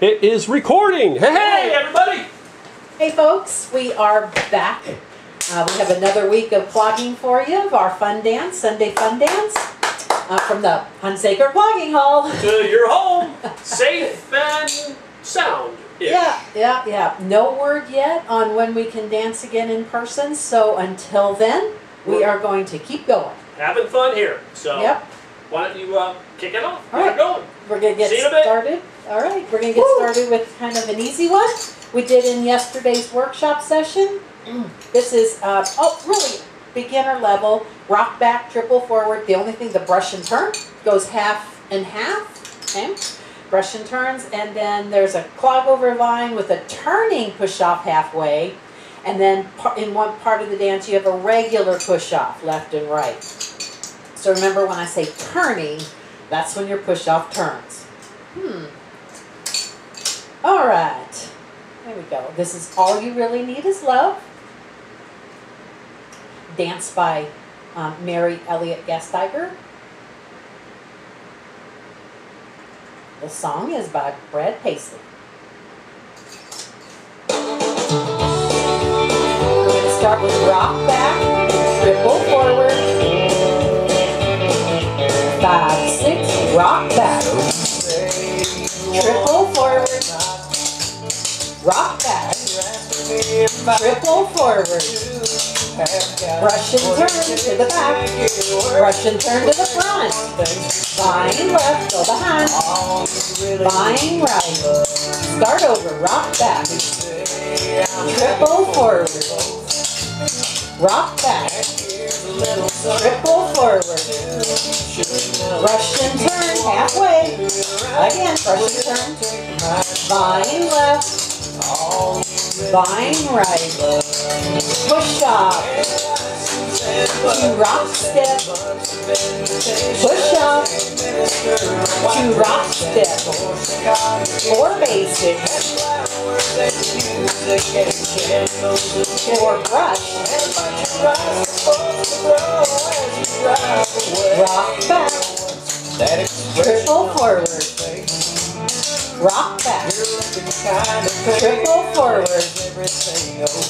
It is recording. Hey, hey, everybody! Hey folks, we are back. Uh, we have another week of clogging for you of our fun dance, Sunday fun dance, uh, from the Hunsaker Clogging Hall. To your home, safe and sound. Yeah, yeah, yeah. No word yet on when we can dance again in person, so until then, we are going to keep going. Having fun here. So, Yep, why don't you uh, kick it off? All Get right. it going. We're gonna get See you in a bit. started. All right, we're gonna get Woo. started with kind of an easy one. We did in yesterday's workshop session. This is, uh, oh, really beginner level, rock back, triple forward. The only thing, the brush and turn goes half and half, okay? Brush and turns, and then there's a clog over line with a turning push off halfway. And then in one part of the dance, you have a regular push off, left and right. So remember when I say turning, that's when your push off turns. Hmm. All right. There we go. This is All You Really Need Is Love. Dance by um, Mary Elliott Gasteiger. The song is by Brad Paisley. We're going to start with rock back, triple five, six, rock back, triple forward, rock back, triple forward, brush and turn to the back, brush and turn to the front, flying left, go behind, flying right, start over, rock back, triple forward, rock back, triple forward, brush and turn halfway, again, brush and turn, flying left, flying right, push off, two rock step, push up two rock step, four basic, four brush, rock back, triple forward, rock back, triple forward,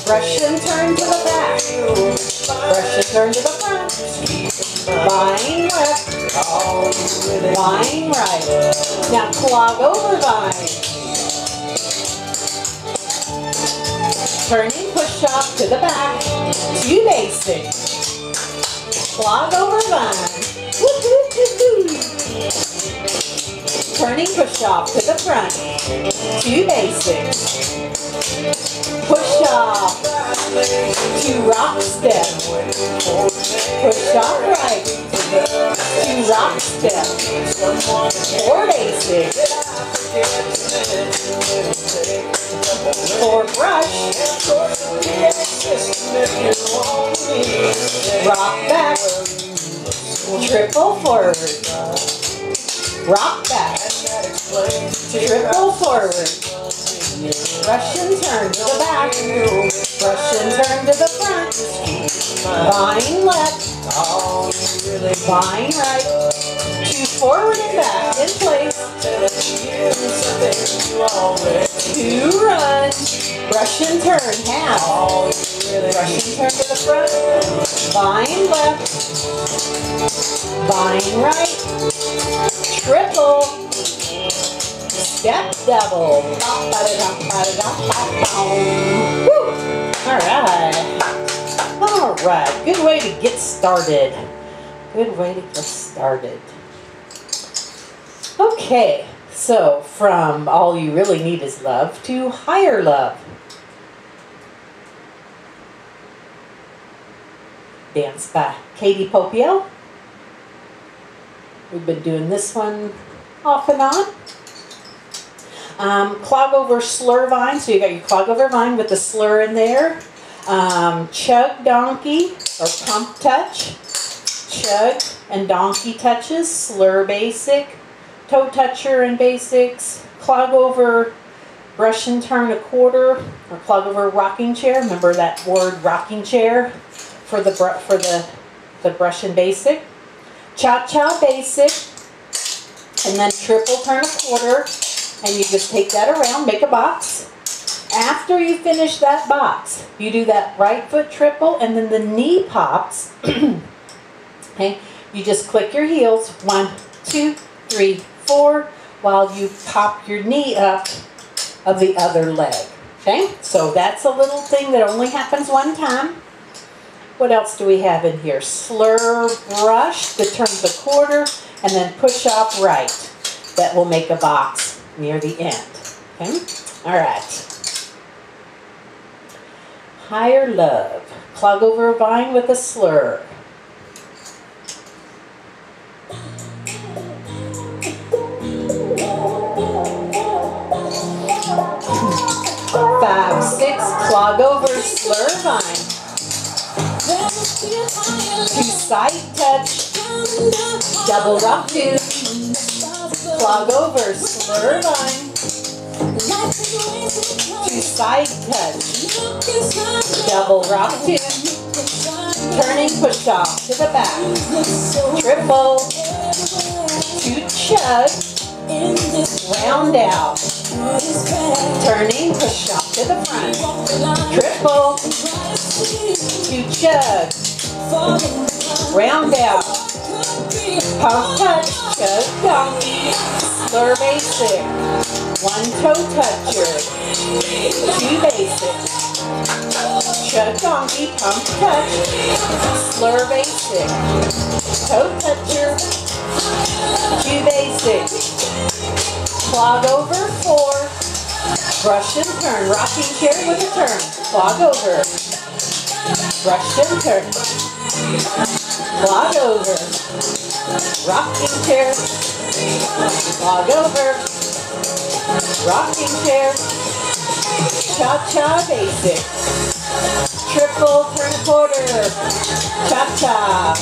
brush and turn to the back, brush and turn to the front, vine left, vine right. Now clog over vine. Turning push off to the back, two basic. Clog over vine. Turning push off to the front, two basic. Push off, two rock step. Push off right, two rock step. Four basic. Four brush. Rock back. Triple forward. Rock back. Triple forward. Brush and turn to the back. Brush and turn to the front. Vine left. Vine right. Two forward and back in place. Two run. Brush and turn half. Brush and turn to the front. Vine left. Bind right. Triple. Step double. Woo. All right. All right. Good way to get started. Good way to get started. Okay. So from all you really need is love to higher love. Dance by Katie Popiel. We've been doing this one off and on. Um, clog over slur vine, so you got your clog over vine with the slur in there. Um, chug donkey or pump touch. Chug and donkey touches, slur basic, toe toucher and basics, clog over brush and turn a quarter, or clog over rocking chair. Remember that word rocking chair for the for the the brush and basic. Cha cha basic, and then triple turn a quarter, And you just take that around, make a box. After you finish that box, you do that right foot triple and then the knee pops. okay, you just click your heels. One, two, three, four, while you pop your knee up of the other leg. Okay, so that's a little thing that only happens one time. What else do we have in here? Slur brush that turns a quarter and then push off right. That will make a box near the end. Okay, all right. Higher love. Clog over a vine with a slur. Five, six, clog over, slur vine. Two side touch, double rock two, clog over, slur vine. Two side touch, double rock two, turning push off to the back, triple, two chug, round out, turning push off to the front, triple, two chug, round out, pump touch, chug donkey, slur basic, one toe toucher, two basic, donkey, pump touch, slur basic, toe toucher, two basic, clog over four, brush and turn, rocking chair with a turn, clog over, brush and turn, clog over, rocking chair, clog over, rocking chair, cha-cha basic, triple turn quarter, cha-cha,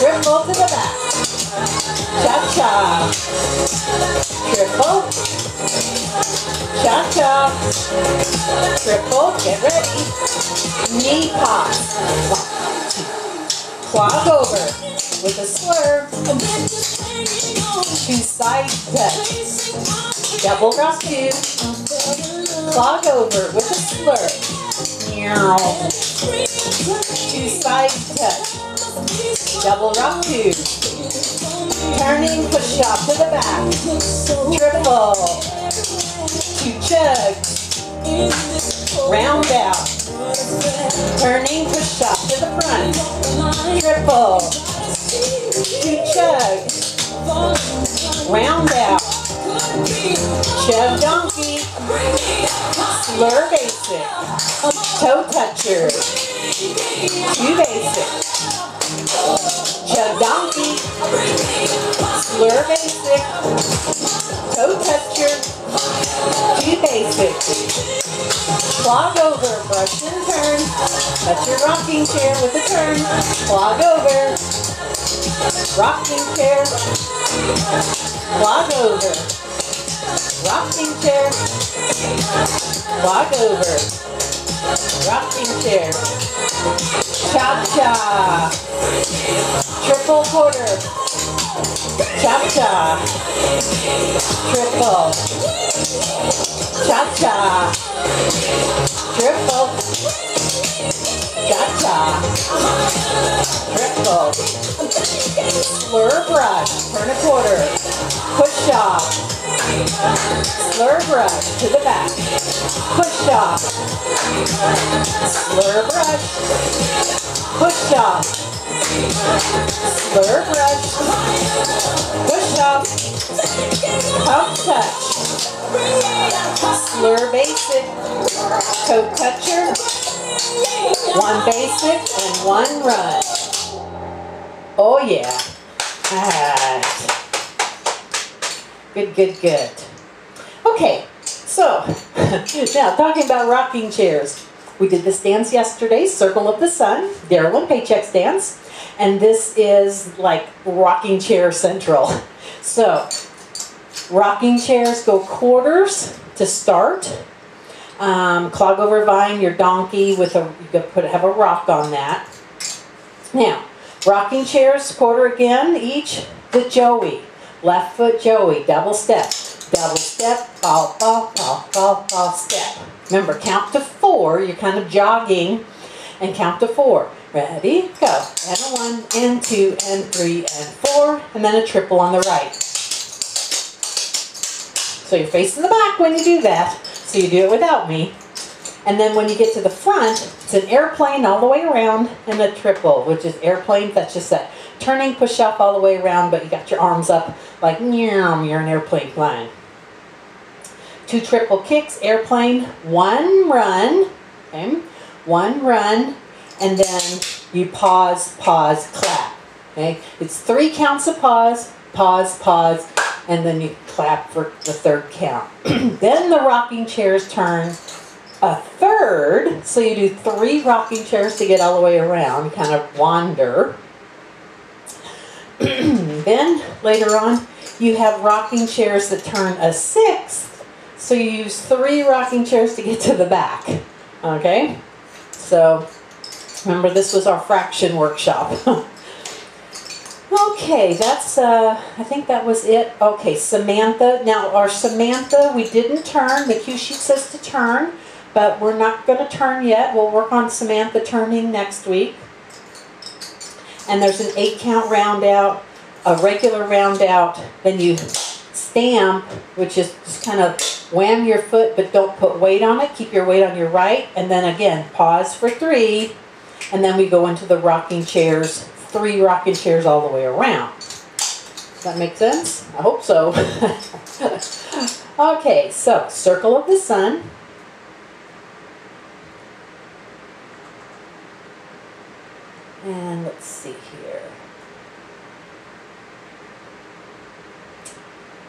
triple to the back, cha-cha, triple, cha-cha, triple, get ready, knee pop, clog over. With a slur, two side double rock two, clog over with a slur, meow, two side touch, double rock two, turning push up to the back, Triple. Two chugs, round out, turning push up to the front, Triple. Two chugs, round out, chug donkey, slur basic, toe toucher, two basic, chug donkey, slur basic, toe toucher, two basic, clog over, brush and turn, touch your rocking chair with a turn, clog over, rocking chair, clog over, rocking chair, clog over, rocking chair, cha-cha, triple quarter, cha-cha, triple, cha-cha, triple, cha-cha, slur brush, turn a quarter, push off, slur brush to the back, push off, slur brush, push off, slur brush, push off, pump touch, slur basic, toe toucher, one basic and one run. Oh yeah. Alright. Good, good, good. Okay, so now talking about rocking chairs. We did this dance yesterday, Circle of the Sun, Daryl and Pchajek's dance. And this is like rocking chair central. So, rocking chairs go quarters to start. Um, clog over vine, your donkey with a, you could put, have a rock on that. Now, rocking chairs, quarter again each, the Joey. Left foot Joey, double step. double step, fall, fall, fall, fall, fall, step. Remember, count to four. You're kind of jogging, and count to four. Ready, go. And a one, and two, and three, and four, and then a triple on the right. So you're facing the back when you do that. So you do it without me. And then when you get to the front, it's an airplane all the way around and a triple, which is airplane. That's just that turning push up all the way around, but you got your arms up like you're an airplane flying. Two triple kicks, airplane, one run, okay, one run, and then you pause, pause, clap. Okay, it's three counts of pause, pause, pause, and then you clap for the third count. then the rocking chairs turn a third, so you do three rocking chairs to get all the way around, kind of wander. then later on, you have rocking chairs that turn a sixth, so you use three rocking chairs to get to the back. Okay? So remember this was our fraction workshop. okay, that's uh I think that was it. Okay, Samantha. Now our Samantha, we didn't turn. The cue sheet says to turn but we're not going to turn yet. We'll work on Samantha turning next week. And there's an eight count round out, a regular round out, then you stamp, which is just kind of wham your foot, but don't put weight on it. Keep your weight on your right. And then again, pause for three. And then we go into the rocking chairs, three rocking chairs all the way around. Does that make sense? I hope so. okay, so circle of the sun. And let's see here.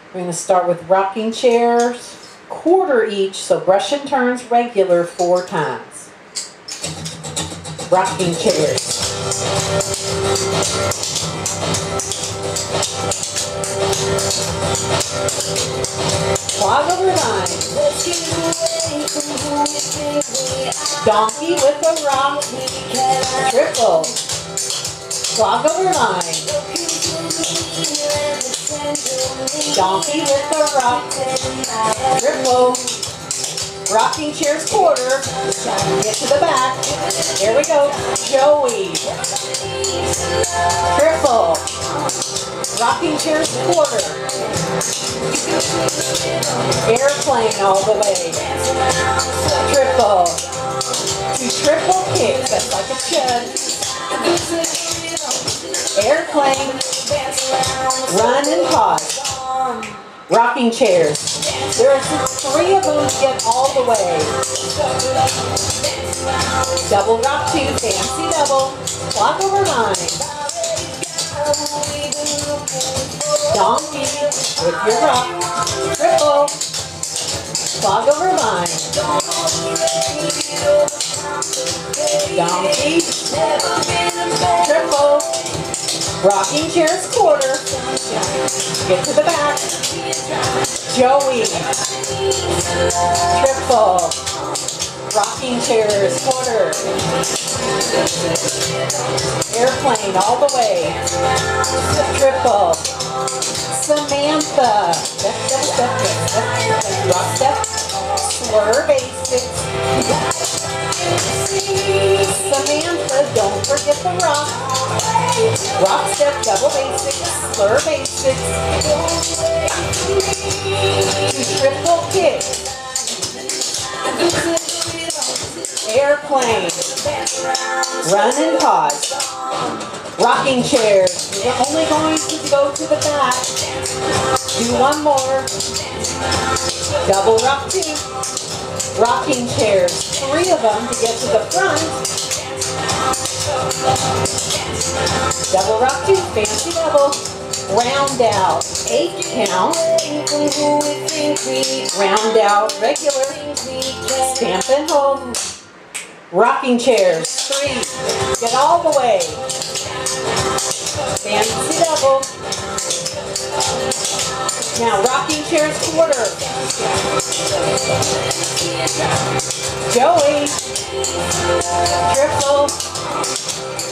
We're going to start with rocking chairs, quarter each, so brush and turns regular four times. Rocking chairs. Clog over line. Donkey with a rock. Triple. Clog over line. Donkey with a rock. Triple. Rocking chairs quarter. Get to the back. There we go. Joey. Triple. Rocking chairs quarter. Airplane all the way. Triple. Two triple kicks. That's like a chud. Airplane. Run and pause. Rocking chairs. There are three of them to get all the way. Double rock two, fancy double. Clock over nine. Donkey with your rock. Triple. Clog over line. Donkey. Triple. Rocking chairs quarter. Get to the back. Joey. Triple. Rocking chairs quarter. Airplane all the way. Triple. Samantha. Step, step, step, step, step. Rock step. Slur basics. Samantha, don't forget the rock. Rock step, double basics, slur basics. Triple kick. Airplane. Run and pause. Rocking chairs. You're only going to go to the back. Do one more. Double rock two. Rocking chairs. Three of them to get to the front. Double rock two. Fancy double. Round out. Eight count. Round out. Regular. Stamp and hold. Rocking chairs. Three. Get all the way. Fancy double. Now, rocking chairs quarter. Joey. Triple.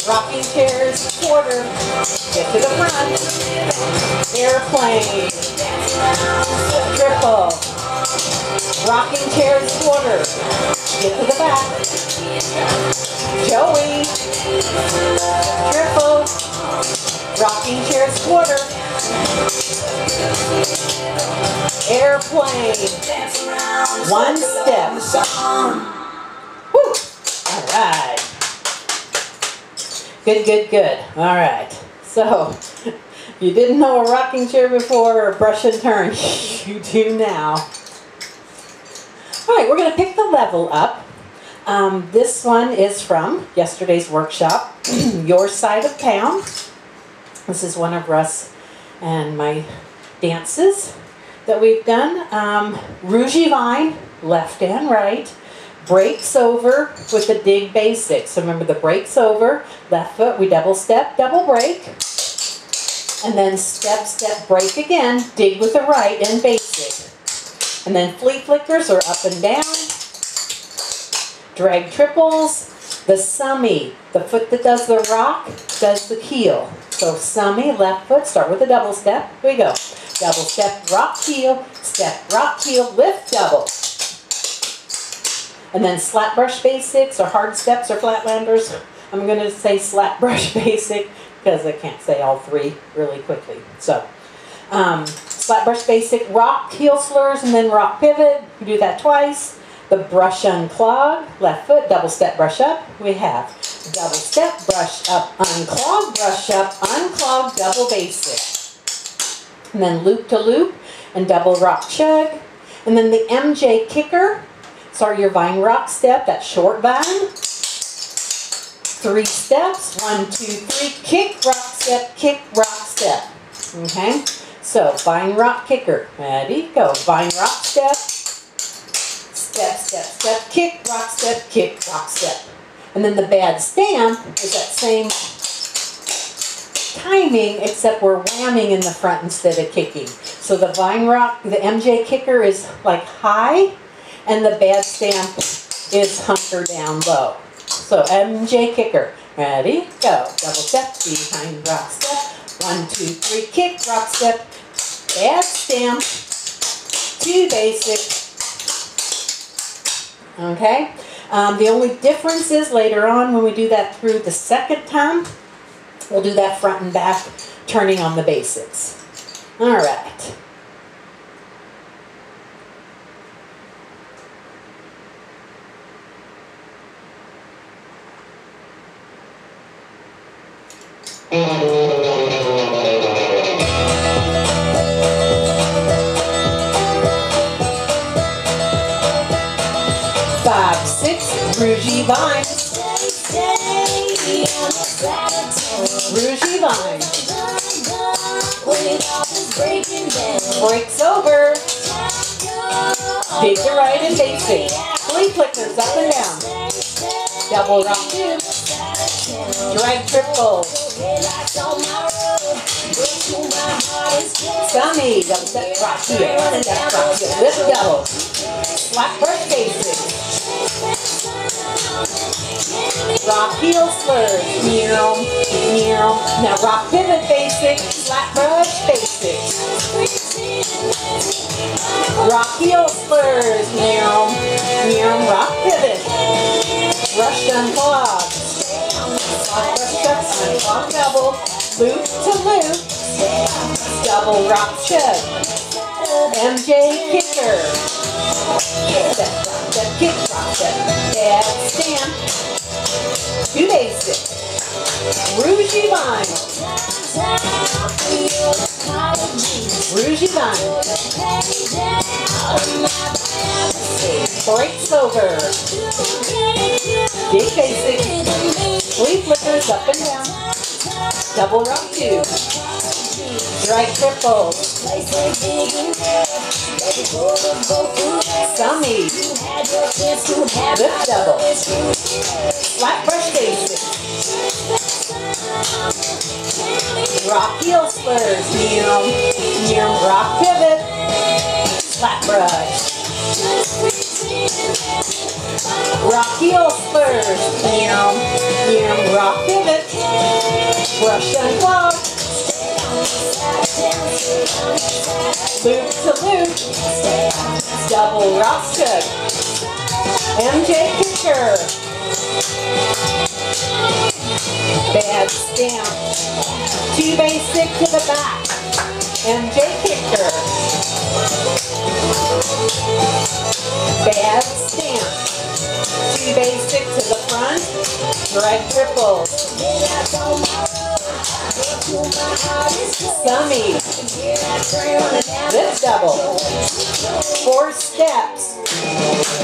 Rocking chairs, quarter. Get to the front. Airplane. Triple. Rocking chairs, quarter. Get to the back. Joey. Triple. Rocking chair quarter. Airplane. One step. Woo. All right. Good, good, good. All right. So, if you didn't know a rocking chair before or brush and turn, you do now. All right, we're going to pick the level up. Um, this one is from yesterday's workshop, Your Side of Town. This is one of Russ and my dances that we've done. Um, Rouge Vine, left and right. Breaks over with the dig basic. So remember the breaks over, left foot, we double step, double break. And then step, step, break again, dig with the right and basic. And then flea flickers are up and down. Drag triples, the summy, the foot that does the rock, does the heel. So summy, left foot, start with a double step. Here we go. Double step, rock, heel, step, rock, heel, lift, double. And then slat brush basics or hard steps or flatlanders. I'm going to say slat brush basic because I can't say all three really quickly. So, um, slat brush basic, rock, heel slurs, and then rock pivot. You do that twice. The brush unclog, left foot, double step brush up. We have double step, brush up, unclog, brush up, unclog, double basic. And then loop to loop and double rock chug. And then the MJ kicker, sorry, your vine rock step, that short vine. Three steps, one, two, three, kick, rock step, kick, rock step. Okay, so vine rock kicker, ready, go. Vine rock step, step, step, step, kick, rock step, kick, rock step. And then the bad stamp is that same timing, except we're whamming in the front instead of kicking. So the vine rock, the MJ kicker is like high, and the bad stamp is hunker down low. So MJ kicker, ready, go. Double step, behind rock step, one, two, three, kick, rock step, bad stamp, two basic. Okay, um, the only difference is later on when we do that through the second time, we'll do that front and back, turning on the basics. All right. Six, Rouge Vine. Rouge Vine. Breaks over. Dig the right and basic. Flea flickers up and down. Double rock. Drag triple. Summy. Double step rock here. Step rock here. Lift double. Slap brush basic. Rock heel slurs. Meow. Meow. Now rock pivot basic. flat brush basic. Rock heel slurs. Meow. Meow. Rock pivot. Brush unclog. Slap brush double. Loop to loop. Double rock chug. MJ kicker. Kick, rock, step. Dab, stamp. Two basic. Rouge Vine. Rouge Vine. Breaks over. Big basic. Flea flickers up and down. Double rock two. Drag triple. Summy. Lift double. Flat brush basic. Rock heel slurs. Meow. Meow. Rock pivot. Flat brush. Rock heel spurs. Meow, meow, rock pivot. Brush and claw. Loop to loop. Double rock scoop. MJ kicker. Bad stamp. Two basic to the back. MJ kicker. Bad stamp. Two basic to the front. Drag triples. Summy. This double. Four steps.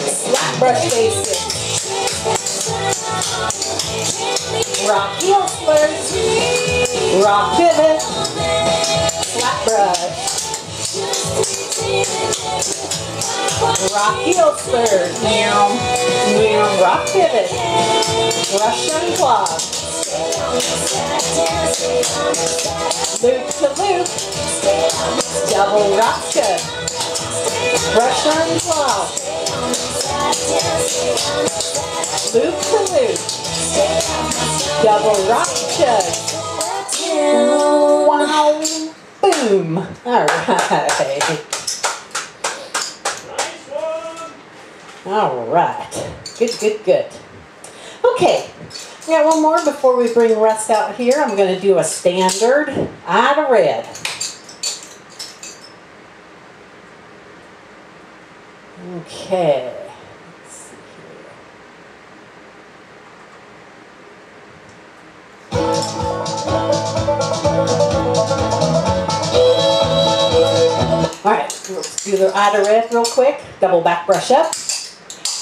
Slap brush basic. Rock heel splurge. Rock pivot. Slap brush. Rock heel splurge. Meow. Rock pivot. Russian claw. Loop to loop. Double rock scoop. Russian claw. Loop to loop. Double rock. Wow. Boom. All right. All right. Good, good, good. Okay. Got one more before we bring Russ out here. I'm going to do a standard Ida Red. Okay. All right, do the Ida Red real quick. Double back brush up.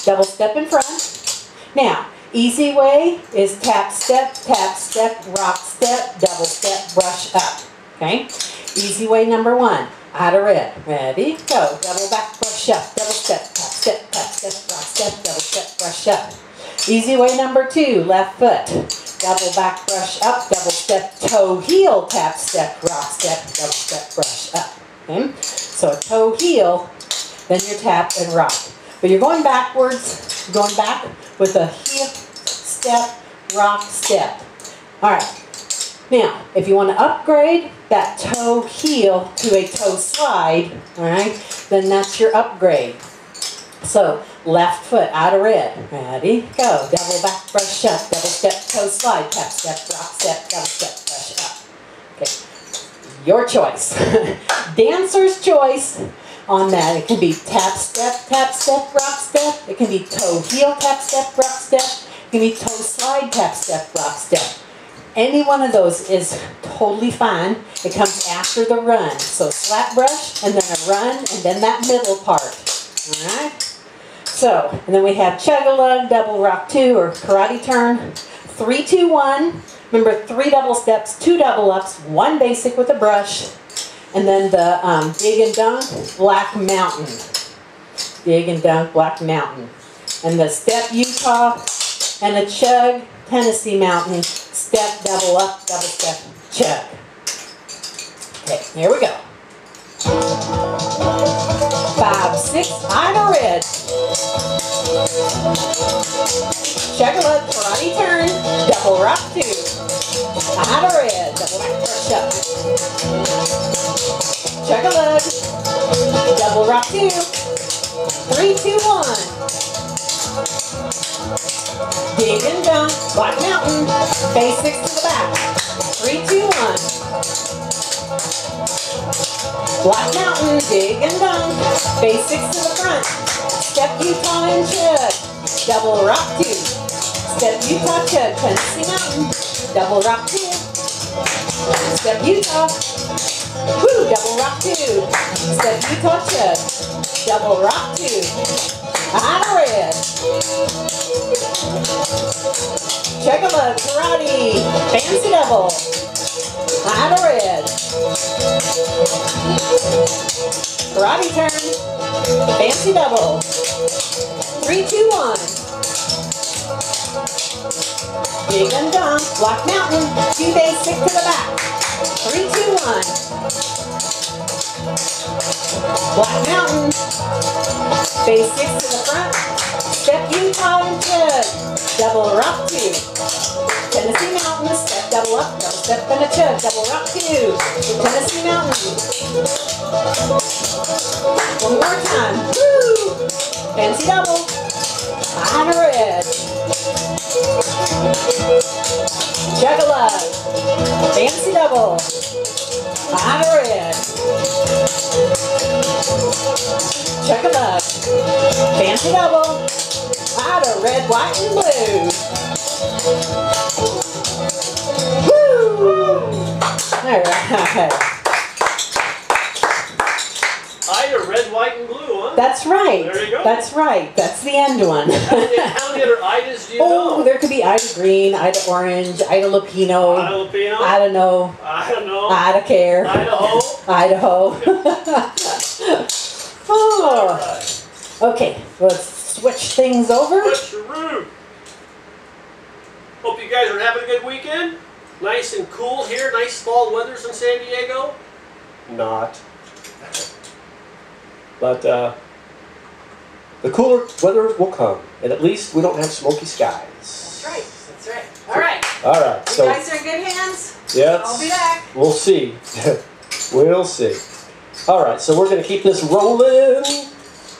Double step in front. Now, easy way is tap step, tap step, rock step, double step, brush up. Okay? Easy way number one, Ida Red. Ready? Go. Double back brush up, double step, tap step, tap step, rock step, double step, brush up. Easy way number two, left foot. Double back brush up, double step, toe heel, tap step, rock step, double step, brush up. Okay? So a toe heel, then your tap and rock. But you're going backwards, going back with a heel, step, rock, step. All right. Now, if you want to upgrade that toe heel to a toe slide, all right, then that's your upgrade. So, left foot Ida Red. Ready? Go. Double back, brush up. Double step, toe slide. Tap step, rock step, double step, brush up. Okay. Your choice. Dancer's choice on that. It can be tap step, tap step, rock step. It can be toe heel, tap step, rock step. Be toe slide, tap step, rock step. Any one of those is totally fine. It comes after the run. So slap brush and then a run and then that middle part. Alright? So, and then we have chug-a-lug, double rock two or karate turn. Three, two, one. Remember three double steps, two double ups, one basic with a brush. And then the um, dig and dunk, black mountain. Dig and dunk, black mountain. And the step Utah and a chug, Tennessee mountain, step, double up, double step, chug. Okay, here we go. Five, six, Ida Red. Chug a lug, karate turn, double rock two. Ida Red, double brush up. Chug a lug, double rock two. Three, two, one. Dig and jump, Black Mountain, basics to the back. Three, two, one. Black Mountain, dig and dunk, basics to the front. Step Utah and chug, double rock two. Step Utah chug, Tennessee Mountain, double rock two. Step Utah, woo, double rock two. Step Utah chug, double rock two. Red. Check a look, karate, fancy double. Red. Karate turn, fancy double. Three, two, one. Big and dumb, Black Mountain, two basic to the back. Three, two, one. Black Mountain. Phase six to the front. Step Utah and Double rock two. Tennessee Mountain. Step double up. Double step and a chug. Double rock two. Tennessee Mountain. One more time. Woo! Fancy double. Behind a red. Chug a. Fancy double. Behind a red. Check them out. Fancy double. Ida Red, white, and blue. Woo! All right. Ida, red, white, and blue, huh? That's right. There you go. That's right. That's the end one. How many how many other Idas do you oh, know? there could be Ida Green, Ida Orange, Ida Lupino. Filipino? I don't know. I don't know. I don't care. Idaho? Idaho. oh. Alright. Okay, let's switch things over. What's your route? Hope you guys are having a good weekend. Nice and cool here. Nice fall weathers in San Diego. not. But uh, the cooler weather will come, and at least we don't have smoky skies. That's right. That's right. All right. All right, You so guys are in good hands. yes, I'll be back. we'll see. we'll see. All right, so we're going to keep this rolling.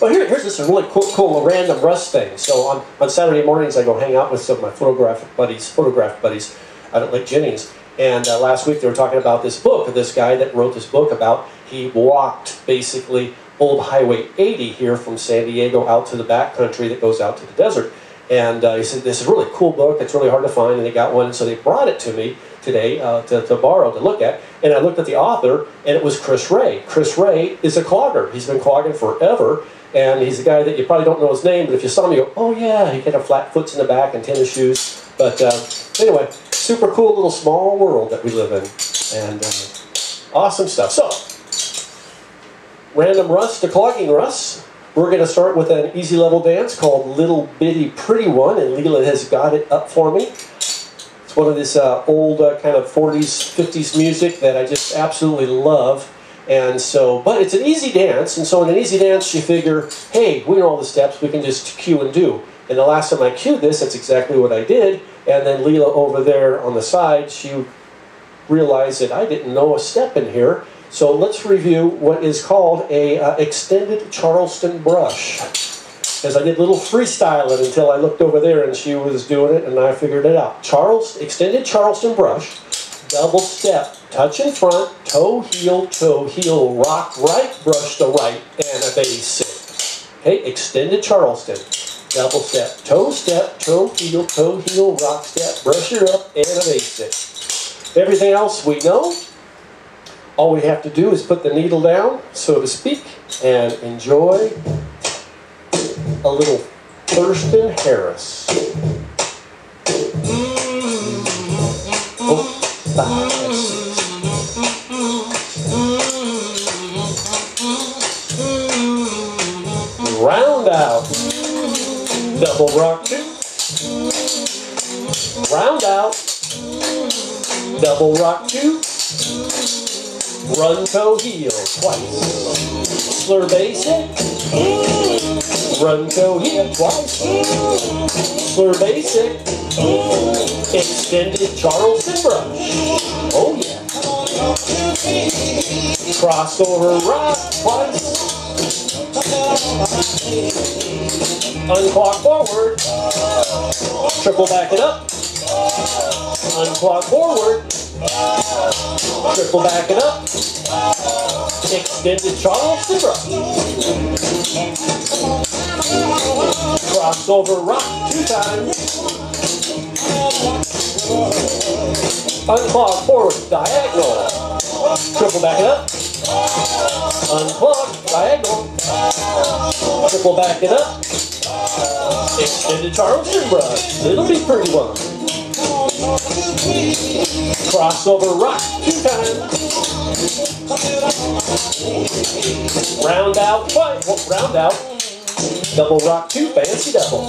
Well, here, here's a really cool, cool random Russ thing. So on, on Saturday mornings, I go hang out with some of my photographic buddies, photograph buddies out at Lake Jennings. And uh, last week they were talking about this book, this guy that wrote this book about he walked basically old Highway 80 here from San Diego out to the back country that goes out to the desert. And uh, he said, this is a really cool book. It's really hard to find. And they got one, so they brought it to me today uh, to, to borrow to look at. And I looked at the author, and it was Chris Ray. Chris Ray is a clogger. He's been clogging forever. And he's a guy that you probably don't know his name, but if you saw him, you go, oh yeah, he had a flat foots in the back and tennis shoes. But uh, anyway, super cool little small world that we live in. And uh, awesome stuff. So, random Russ to clogging Russ. We're going to start with an easy level dance called Little Bitty Pretty One, and Lelia has got it up for me. One of this uh, old uh, kind of 40s, 50s music that I just absolutely love. And so, but it's an easy dance, and so in an easy dance, you figure, hey, we know all the steps, we can just cue and do. And the last time I cued this, that's exactly what I did. And then Lelia over there on the side, she realized that I didn't know a step in here. So let's review what is called a uh, extended Charleston brush. As I did a little freestyling until I looked over there and she was doing it and I figured it out. Charles, extended Charleston brush, double step, touch in front, toe, heel, toe, heel, rock right, brush to right, and a basic. Okay, extended Charleston. Double step, toe step, toe, heel, toe, heel, rock step, brush her up, and a basic. Everything else we know. All we have to do is put the needle down, so to speak, and enjoy a little Thurston Harris. Oh, five, six. Round out. Double rock two. Round out. Double rock two. Run toe heel twice. Slur basic. Run heel twice. Slur basic. Extended Charleston brush. Oh yeah. Crossover rock twice. Unclock forward. Triple back it up. Unclock forward. Triple back it up. Extended Charleston brush. Crossover rock two times. Unclog forward, diagonal. Triple back it up. Unclog, diagonal. Triple back it up. Extended Charleston brush. It'll be pretty one. Crossover rock two times. Round out. Well, round out. Double rock two, fancy double.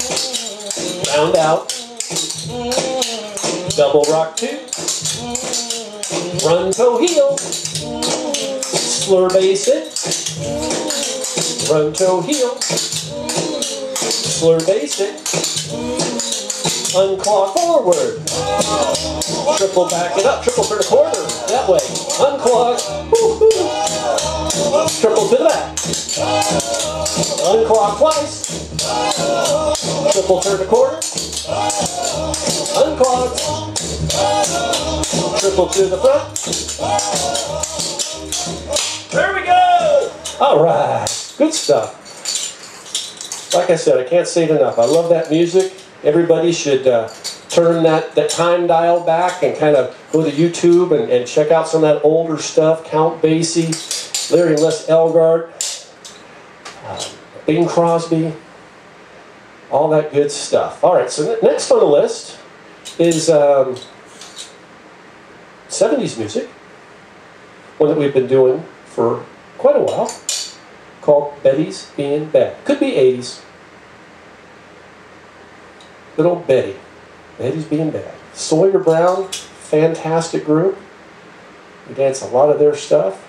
Round out. Double rock two. Run toe heel. Slur basic. Run toe heel. Slur basic. Unclog forward. Triple back it up. Triple a quarter. That way. Unclog. Triple to the back. Unclog twice. Triple turn a quarter. Unclog. Triple to the front. There we go! All right, good stuff. Like I said, I can't say it enough. I love that music. Everybody should uh, turn that, that time dial back and kind of go to YouTube and, and check out some of that older stuff. Count Basie, Larry Les Elgart, uh, Bing Crosby, all that good stuff. All right, so next on the list is um, 70s music, one that we've been doing for quite a while, called Betty's Being Bad. Could be 80s. Good old Betty. Betty's Being Bad. Sawyer Brown, fantastic group. We dance a lot of their stuff.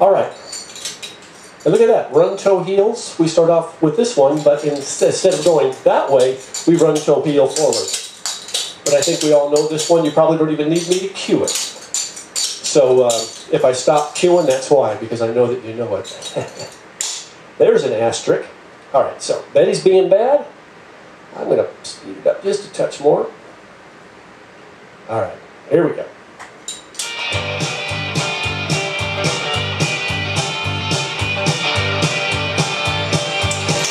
All right. And look at that, run toe heels. We start off with this one, but instead of going that way, we run toe heel forward. But I think we all know this one. You probably don't even need me to cue it. So uh, if I stop cueing, that's why, because I know that you know it. There's an asterisk. All right, so Betty's being bad. I'm going to speed it up just a touch more. All right, here we go.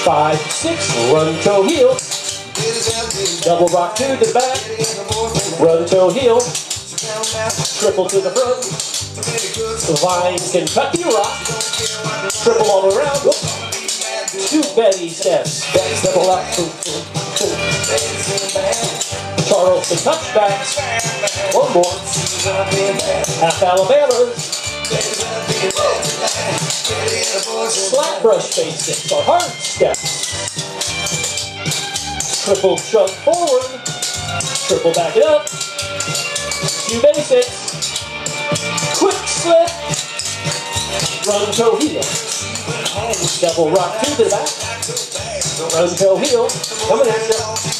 Five, six, run toe heel. Double rock to the back. Run toe heel. Triple to the front. Vine Kentucky rock. Triple all the around. Whoop. Two Betty steps. Back double up. Boom. Charleston touchbacks. One more. Half Alabama's. Flat brush basics or hard. Triple jump forward. Triple back it up. Two basics. Quick slip. Run toe heel. Double rock to the back. Run toe heel. Coming at you.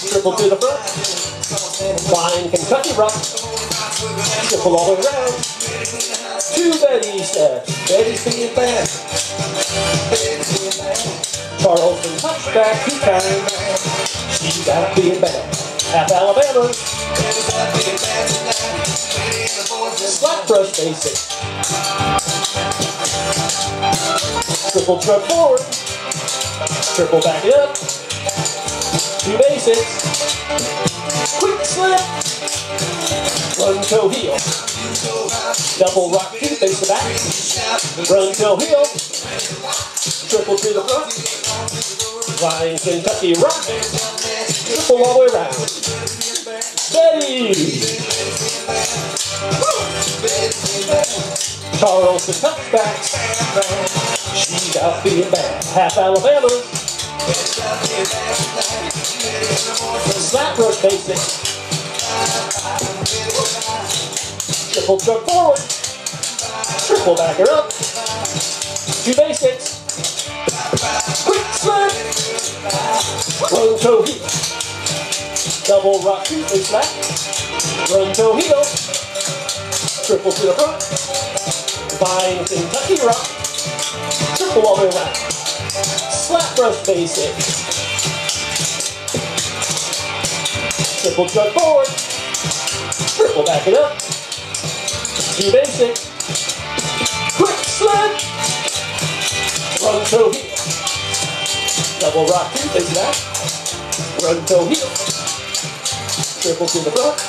Triple to the front. Flying Kentucky rock. Triple all the way around. Two Betty steps. Betty's being bad. Charleston touchback two times. She's out being bad. Half Alabama. Slap brush basic. Triple truck forward. Triple back it up. Two basics. Quick slip. Run toe heel. Double rock two, face the back. Run toe heel. Triple to the front. Flying Kentucky rock. Triple all the way around. Betty. Charleston touchbacks. She's out being bad. Half Alabama. Slap brush basic. Triple truck forward. Triple back her up. Two basics. Quick slip. Run toe heel. Double rock two face back. Run toe heel. Triple to the front. Vine Kentucky rock. Triple all the way around. Slap brush basic. Triple truck forward. Triple back it up. Two basic. Quick slip. Run toe heel. Double rock two face back. Run toe heel. Triple to the front.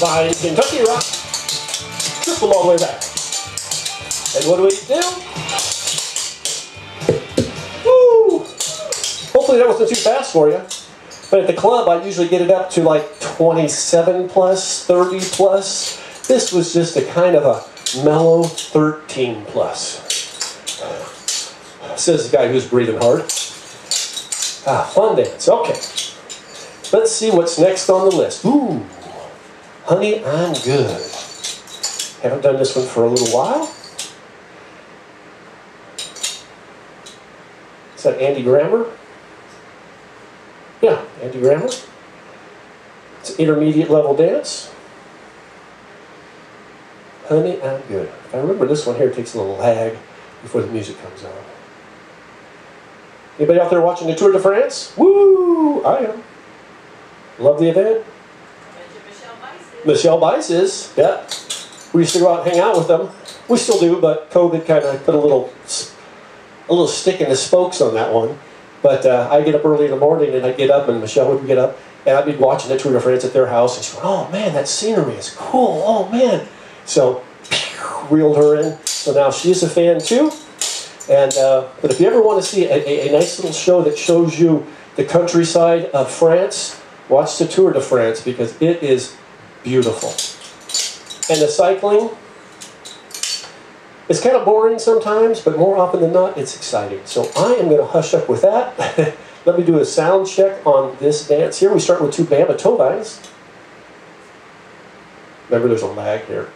Vine Kentucky rock. Triple all the way back. And what do we do? Woo! Hopefully that wasn't too fast for you. But at the club, I usually get it up to like 27 plus, 30 plus. This was just a kind of a mellow 13 plus. Says the guy who's breathing hard. Ah, fun dance. Okay. Let's see what's next on the list. Ooh, honey, I'm good. Haven't done this one for a little while. Is that Andy Grammer? Yeah, Andy Grammer. It's intermediate level dance. Honey, I'm good. If I remember this one here, it takes a little lag before the music comes on. Anybody out there watching the Tour de France? Woo! I am. Love the event. Michelle Bice is, yeah. We used to go out and hang out with them. We still do, but COVID kind of put a little, a little stick in the spokes on that one. But uh, I get up early in the morning and I get up and Michelle would get up and I'd be watching the Tour de France at their house and she'd go, oh man, that scenery is cool, oh man. So, pew, reeled her in. So now she's a fan too. And, uh, but if you ever want to see a, a, a nice little show that shows you the countryside of France, watch the Tour de France because it is beautiful. And the cycling is kind of boring sometimes, but more often than not, it's exciting. So I am going to hush up with that. Let me do a sound check on this dance here. We start with two Bama toe vines. Remember, there's a lag here.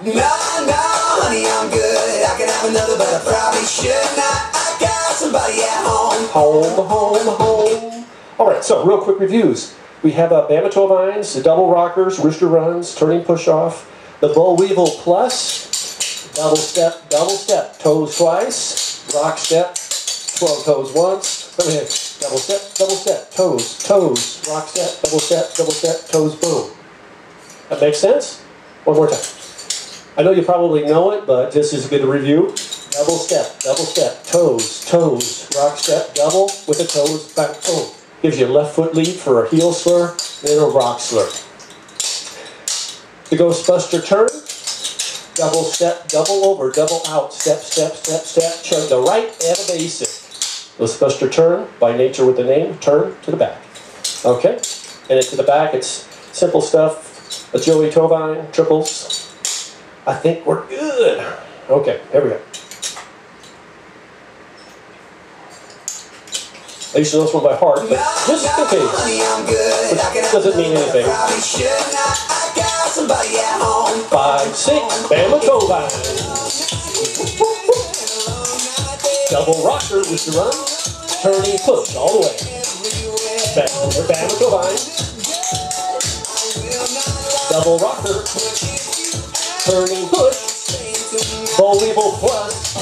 No, no, honey, I'm good. I can have another, but I probably should not. I got somebody at home. Home, home, home. All right, so real quick reviews. We have uh, Bama toe vines, the double rockers, rooster runs, turning push off, the boll weevil plus, double step, double step, toes twice, rock step, 12 toes once, come here, double step, double step, toes, toes, rock step, double step, double step, toes, boom. That makes sense? One more time. I know you probably know it, but this is a good review. Double step, double step, toes, toes, rock step, double with the toes, back, boom. Gives you a left foot lead for a heel slur, then a rock slur. The Ghostbuster turn, double step, double over, double out, step, step, step, step, chug the right and a basic. Ghostbuster turn, by nature with the name, turn to the back. Okay? And to the back, it's simple stuff, a Joey Tovine, triples. I think we're good. Okay, here we go. I used to know this one by heart, but just in case. Honey, I'm good. I can have Doesn't mean anything. I probably should not. I got somebody at home. Five, six, Bama Tovine. Double rocker with the run. Turning push all the way. Back over Bama Tovine. Double rocker. Turning push. Weevil plus.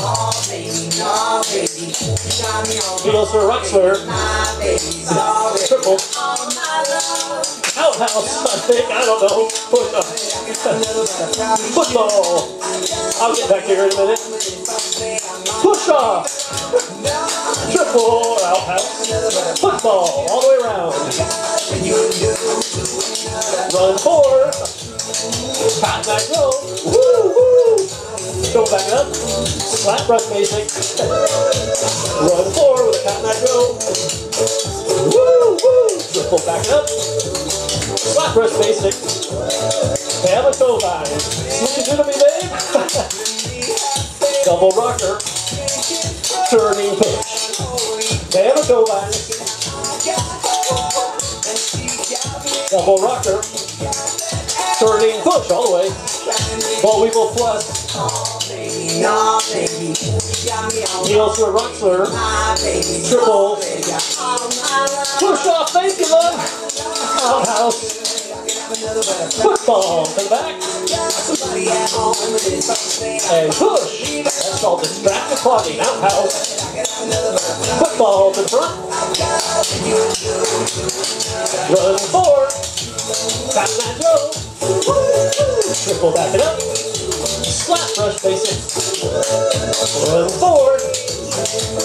Heel for Ruxler. Triple. Outhouse, I think. I don't know. Push up. Football. I'll get back here in a minute. Push off. Triple outhouse. Football all the way around. Run four. Pat back row. Woo woo. Go back up. Slap brush basic. Run four with a cat back row. Woo woo. Triple back up. Slap brush basic. Have a toe vine. Looking good to me, babe. Double rocker. Turning push. Have a toe vine. Double rocker. Turning push all the way. Boll weevil plus. Heel to a my baby. Triple. All. Push off, thank you, love. Outhouse. Football to the back. And push. That's called distracted clogging. Outhouse. Football to the front. Run four. Back that row. Triple back it up. Slap brush basic. Run forward.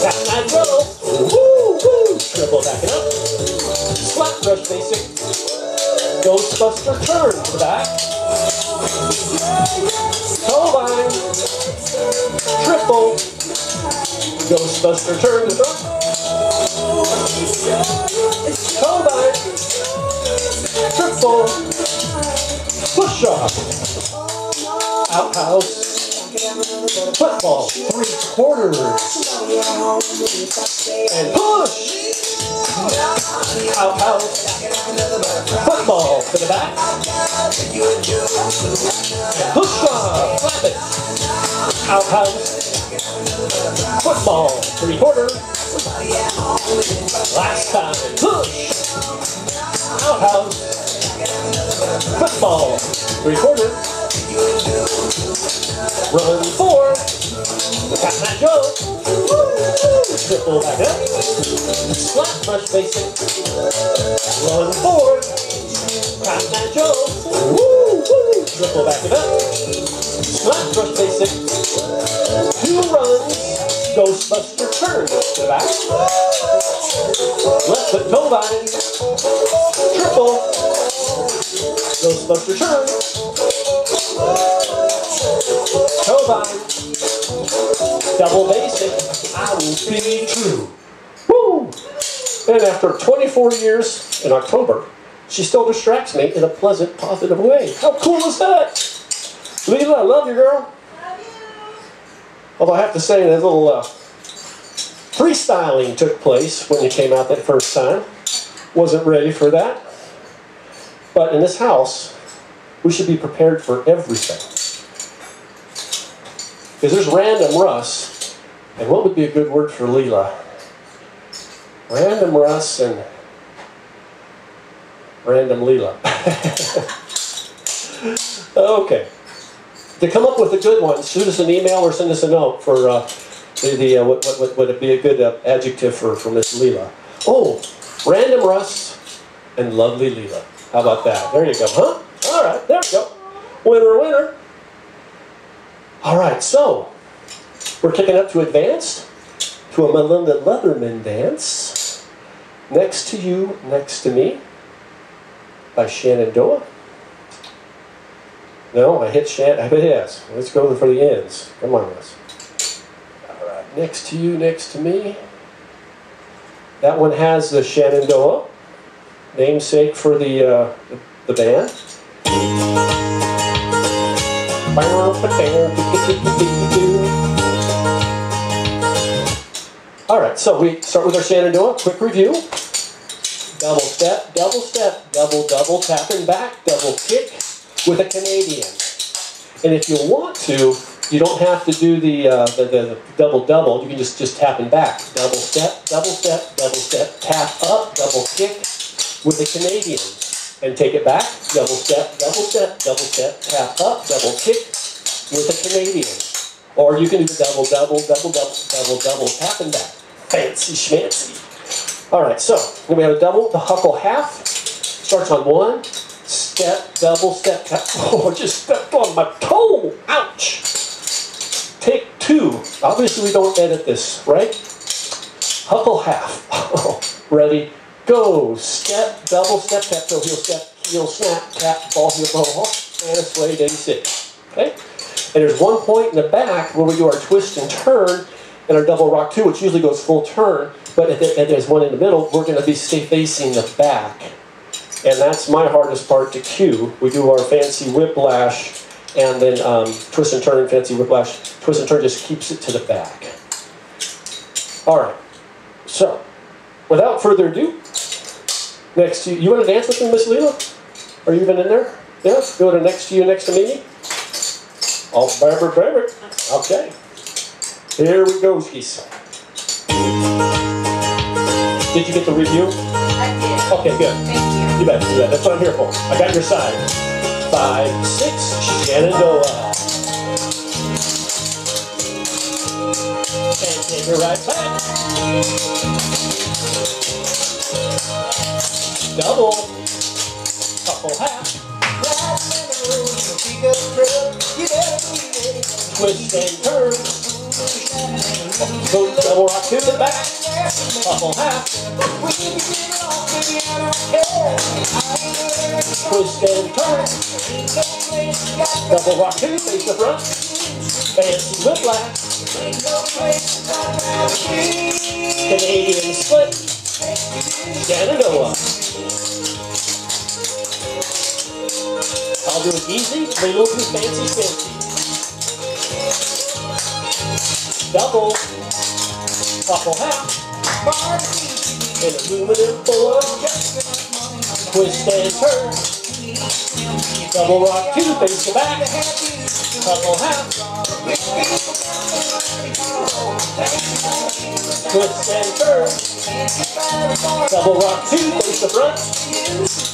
Back that row. Woo woo. Triple back it up. Slap brush basic. Ghostbuster turn to the back. Toe vine. Triple. Ghostbuster turn to the front. Toe vine. Triple. Push off. Outhouse. Football. Three quarters. And push. Outhouse. Football to the back. And push off. Flap it. Outhouse. Football, three quarter. Last time, push. Outhouse. Football, three quarter. Run four. Got that go. Triple back up. Slap brush basic. Run four. Got that go. Triple back it up. Slap brush basic. Two runs. Ghostbuster turn to the back. Left foot toe vine. Triple. Ghostbuster turn. Double basic. I will be true. Woo! And after 24 years in October, she still distracts me in a pleasant, positive way. How cool is that? Lelia, I love you, girl. Although I have to say, that little uh, freestyling took place when you came out that first time. Wasn't ready for that. But in this house, we should be prepared for everything. Because there's random Russ, and what would be a good word for Lelia? Random Russ and random Lelia. okay. To come up with a good one, shoot us an email or send us a note for uh, the, the uh, what, what, would it be a good uh, adjective for, for Miss Lelia. Oh, random Russ and lovely Lelia. How about that? There you go, huh? All right, there we go. Winner, winner. All right, so we're kicking up to advanced to a Melinda Leatherman dance. Next to you, next to me, by Shenandoah. No, I hit Shan. I hit yes. Let's go for the ends. Come on, Russ. All right, next to you, next to me. That one has the Shenandoah, namesake for the uh, the band. All right, so we start with our Shenandoah. Quick review. Double step, double step, double double, tapping back, double kick with a Canadian. And if you want to, you don't have to do the, uh, the, the double double. You can just just tapping back. Double step, double step, double step, tap up, double kick with a Canadian. And take it back. Double step, double step, double step, tap up, double kick with a Canadian. Or you can do double double, double double, double double, tapping back. Fancy schmancy. All right, so we have a double, the huckle half. Starts on one, step, double, step, tap. Oh, I just stepped on my toe. Ouch. Take two. Obviously, we don't edit this, right? Huckle half. Oh, ready? Go. Step, double, step, tap, toe, heel, step, heel, snap, tap, ball, heel, ball, hop, and a sway, day six. Okay? And there's one point in the back where we do our twist and turn and our double rock two, which usually goes full turn, but if if there's one in the middle, we're going to be stay facing the back. And that's my hardest part to cue. We do our fancy whiplash and then um, twist and turn, fancy whiplash. Twist and turn just keeps it to the back. All right. So, without further ado, next to you, you want to dance with me, Miss Lelia? Are you even in there? Yeah? Go to next to you, next to me. Oh, Barbara, Barbara. Okay. Here we go, skis. Did you get the review? I did. Okay, good. Thank You bet, you bet. That's what I'm here for. I got your side. Five, six, Shenandoah. And take her right back. Double. Huckle half. Twist and turn. Go double rock to the back. Huckle half. Twist and turn. Double rock two, face the front. Fancy whiplash. Canadian split. Shenandoah. I'll it easy, a little too fancy fancy. Double. Huckle half. An aluminum foil. Twist and turn. Double rock two, face the back. Huckle half. Twist and turn. Double rock two, face the front.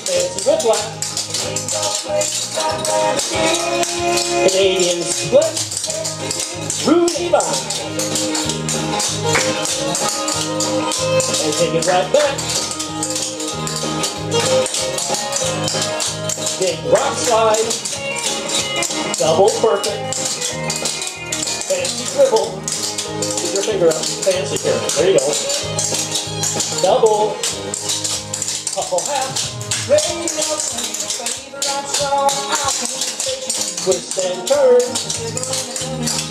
Fancy whiplash. Canadian split. Rudy Vine. And take it right back. Big rock slide. Double perfect. Fancy dribble. Keep your finger up. Fancy here. There you go. Double. Huckle half. Twist and turn.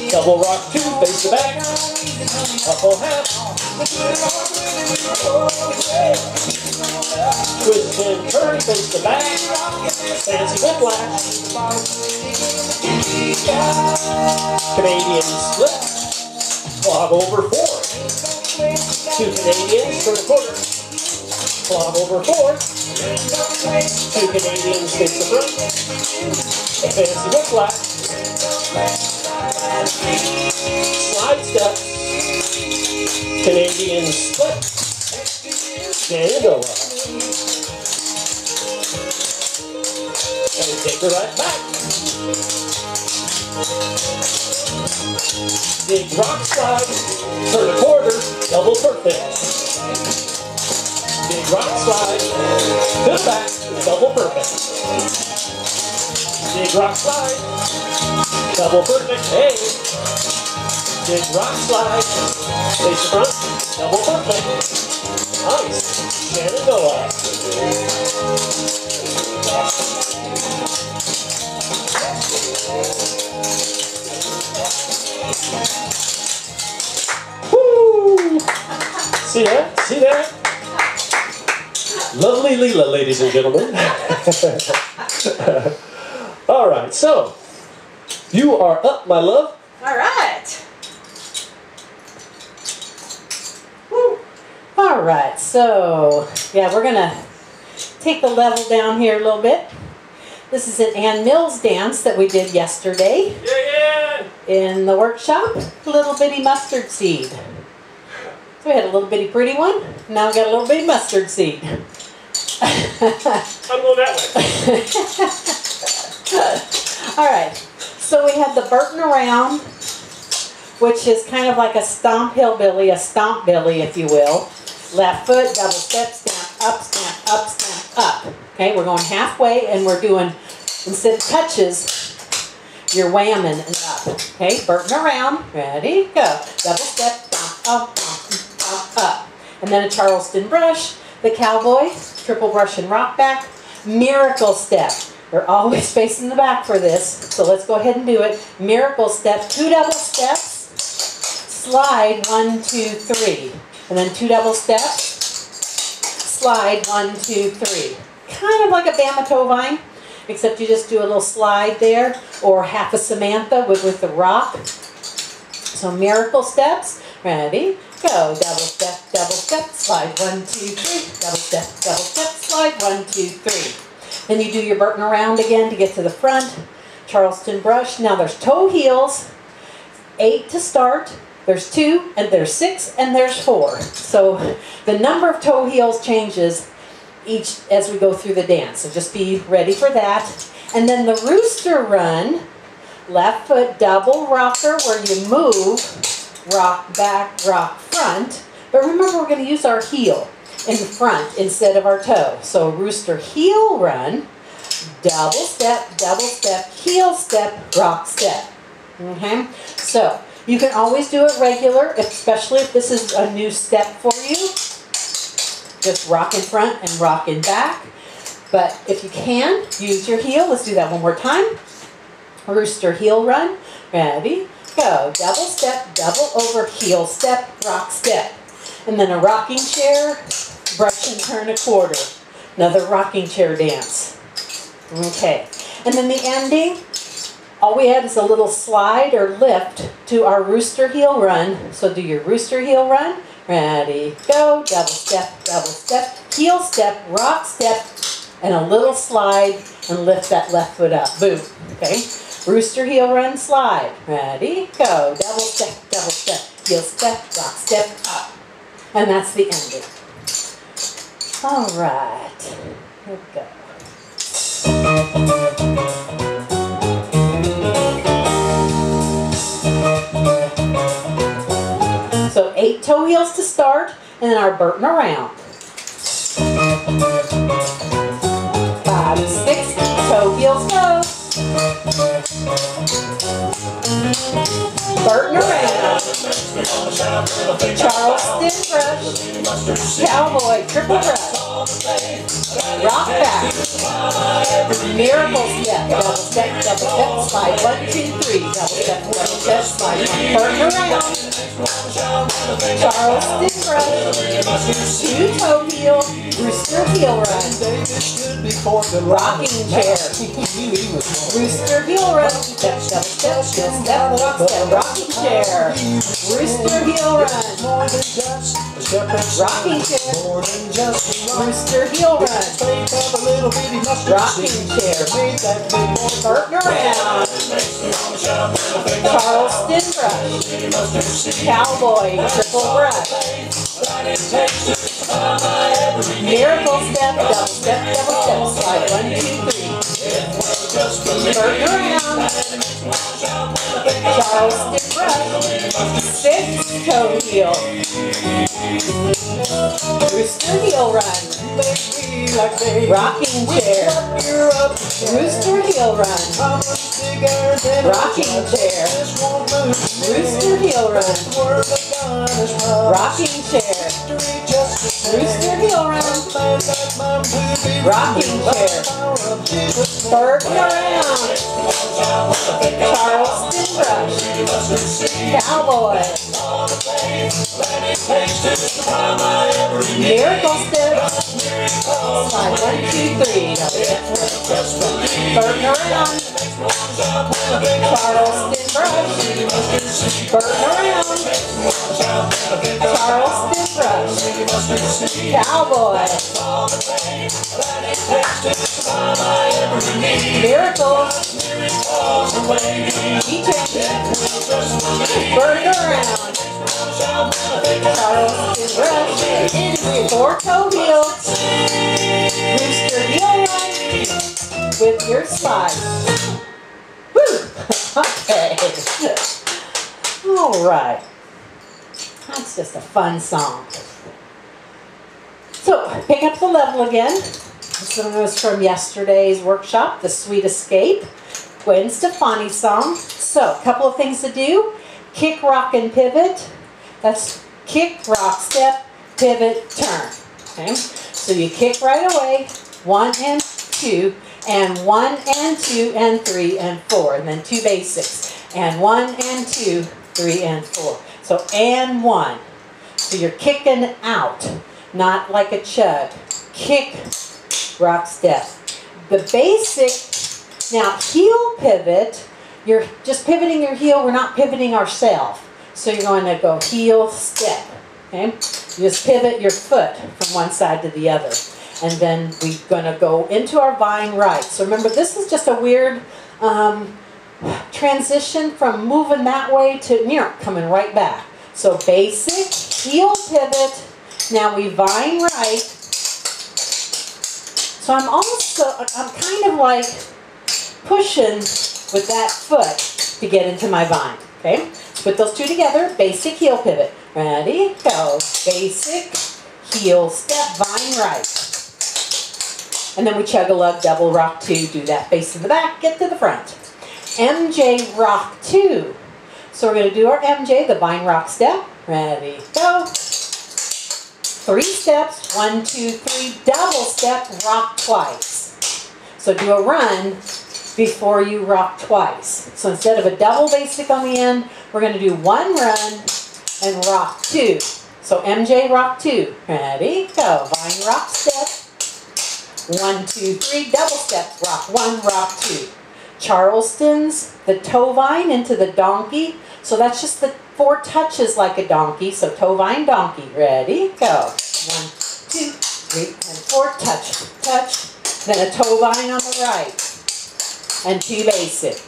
Double rock two, face the back. Huckle half. Twist and turn, face the back. Fancy whiplash. Canadian split. Clog over four. Two Canadians for the quarter. Clog over four. Two Canadians face the front. Fancy whiplash. Slide step. Canadian split. Shenandoah. And take her right back. Big rock slide. Turn a quarter. Double perfect. Big rock slide. To back. Double perfect. Big rock slide. Double perfect. Hey. Big rock slide. Face the front. Double perfect. Nice. Shenandoah. Woo! See that? See Lelia, ladies and gentlemen. All right, so you are up, my love. All right. Woo. All right, so yeah, we're gonna take the level down here a little bit. This is an Ann Mills dance that we did yesterday Yeah, in the workshop. Little bitty mustard seed. So we had a little bitty pretty one. Now we got a little bitty mustard seed. I'm going that way. All right. So we have the Burton around, which is kind of like a stomp hillbilly, a stomp billy, if you will. Left foot, double step, stamp up, stamp up, stamp up. Okay, we're going halfway and we're doing, instead of touches, you're whamming and up. Okay, Burton around, ready, go. Double step, up, stomp up, up. And then a Charleston brush, the cowboy, triple brush and rock back, miracle step. We're always facing the back for this, so let's go ahead and do it. Miracle step, two double steps, slide, one, two, three. And then two double steps, slide, one, two, three. Kind of like a Bamato vine, except you just do a little slide there, or half a Samantha with, with the rock. So miracle steps, ready, go. Double step, double step, slide, one, two, three. Double step, double step, slide, one, two, three. Then you do your Burton around again to get to the front. Charleston brush. Now there's toe heels, eight to start. There's two, and there's six, and there's four. So the number of toe heels changes each as we go through the dance. So just be ready for that. And then the rooster run, left foot double rocker where you move, rock back, rock front. But remember we're going to use our heel in front instead of our toe. So rooster heel run, double step, double step, heel step, rock step. Okay? So you can always do it regular, especially if this is a new step for you. Just rock in front and rock in back. But if you can, use your heel. Let's do that one more time. Rooster heel run. Ready? Go. Double step, double over, heel step, rock step. And then a rocking chair, brush and turn a quarter. Another rocking chair dance. Okay. And then the ending, all we had is a little slide or lift to our rooster heel run. So do your rooster heel run. Ready, go. Double step, double step, heel step, rock step, and a little slide and lift that left foot up. Boom. Okay. Rooster heel run slide. Ready, go. Double step, double step, heel step, rock step, up. And that's the ending. All right, here we go. So eight toe heels to start, and then our Burton around. Five, six, toe heels go. Burton around. Charleston brush. Cowboy triple brush. Rock back. Miracle step. Double step, double step, slide. One, two, three. Double step, double step, slide. Burton around. Charleston brush. Two toe heel. Rooster heel run. Rocking chair. Rooster heel run. Step, step, step, step, step, rock, step, rocking chair. Rooster heel run. Rocking chair. Rooster heel run. Rocking chair. Burton around. Charleston brush. Cowboy triple brush. Miracle step, double step, double step, slide one, two, three. Burton around. Charleston brush. Six toe heel. Rooster heel run. Rocking chair. Rooster heel run. Rocking chair. Rooster heel run. Rocking chair. Rocking chair. Burton around. Charleston brush. Cowboy. Miracle step. Slide one, two, three. Burton around. Charleston brush. Brush. Cowboy. Miracle. DJ. Burton around. Charleston brush. Four toe heel. Rooster heel. With your slide. Woo! Okay. All right. That's just a fun song. So, pick up the level again. This one was from yesterday's workshop, The Sweet Escape. Gwen Stefani song. So, a couple of things to do. Kick, rock, and pivot. That's kick, rock, step, pivot, turn. Okay? So you kick right away. One and two, and one and two and three and four, and then two basics. And one and two, three and four. So and one. So you're kicking out, not like a chug. Kick, rock, step. The basic, now heel pivot, you're just pivoting your heel, we're not pivoting ourselves. So you're going to go heel, step. Okay? You just pivot your foot from one side to the other. And then we're going to go into our vine right. So remember, this is just a weird um, transition from moving that way to know, coming right back. So basic, heel pivot. Now we vine right. So I'm also, I'm kind of like pushing with that foot to get into my vine. Okay? Put those two together, basic heel pivot. Ready, go. Basic, heel, step, vine right. And then we chug a lug, double rock two, do that face to the back, get to the front. MJ rock two. So we're gonna do our MJ, the vine rock step. Ready, go. Three steps, one, two, three, double step, rock twice. So do a run before you rock twice. So instead of a double basic on the end, we're going to do one run and rock two. So MJ rock two. Ready? Go. Vine rock step. One, two, three. Double step. Rock one, rock two. Charleston's the toe vine into the donkey. So that's just the four touches like a donkey. So toe vine, donkey. Ready? Go. One, two, three, and four. Touch, touch. Then a toe vine on the right and two basic.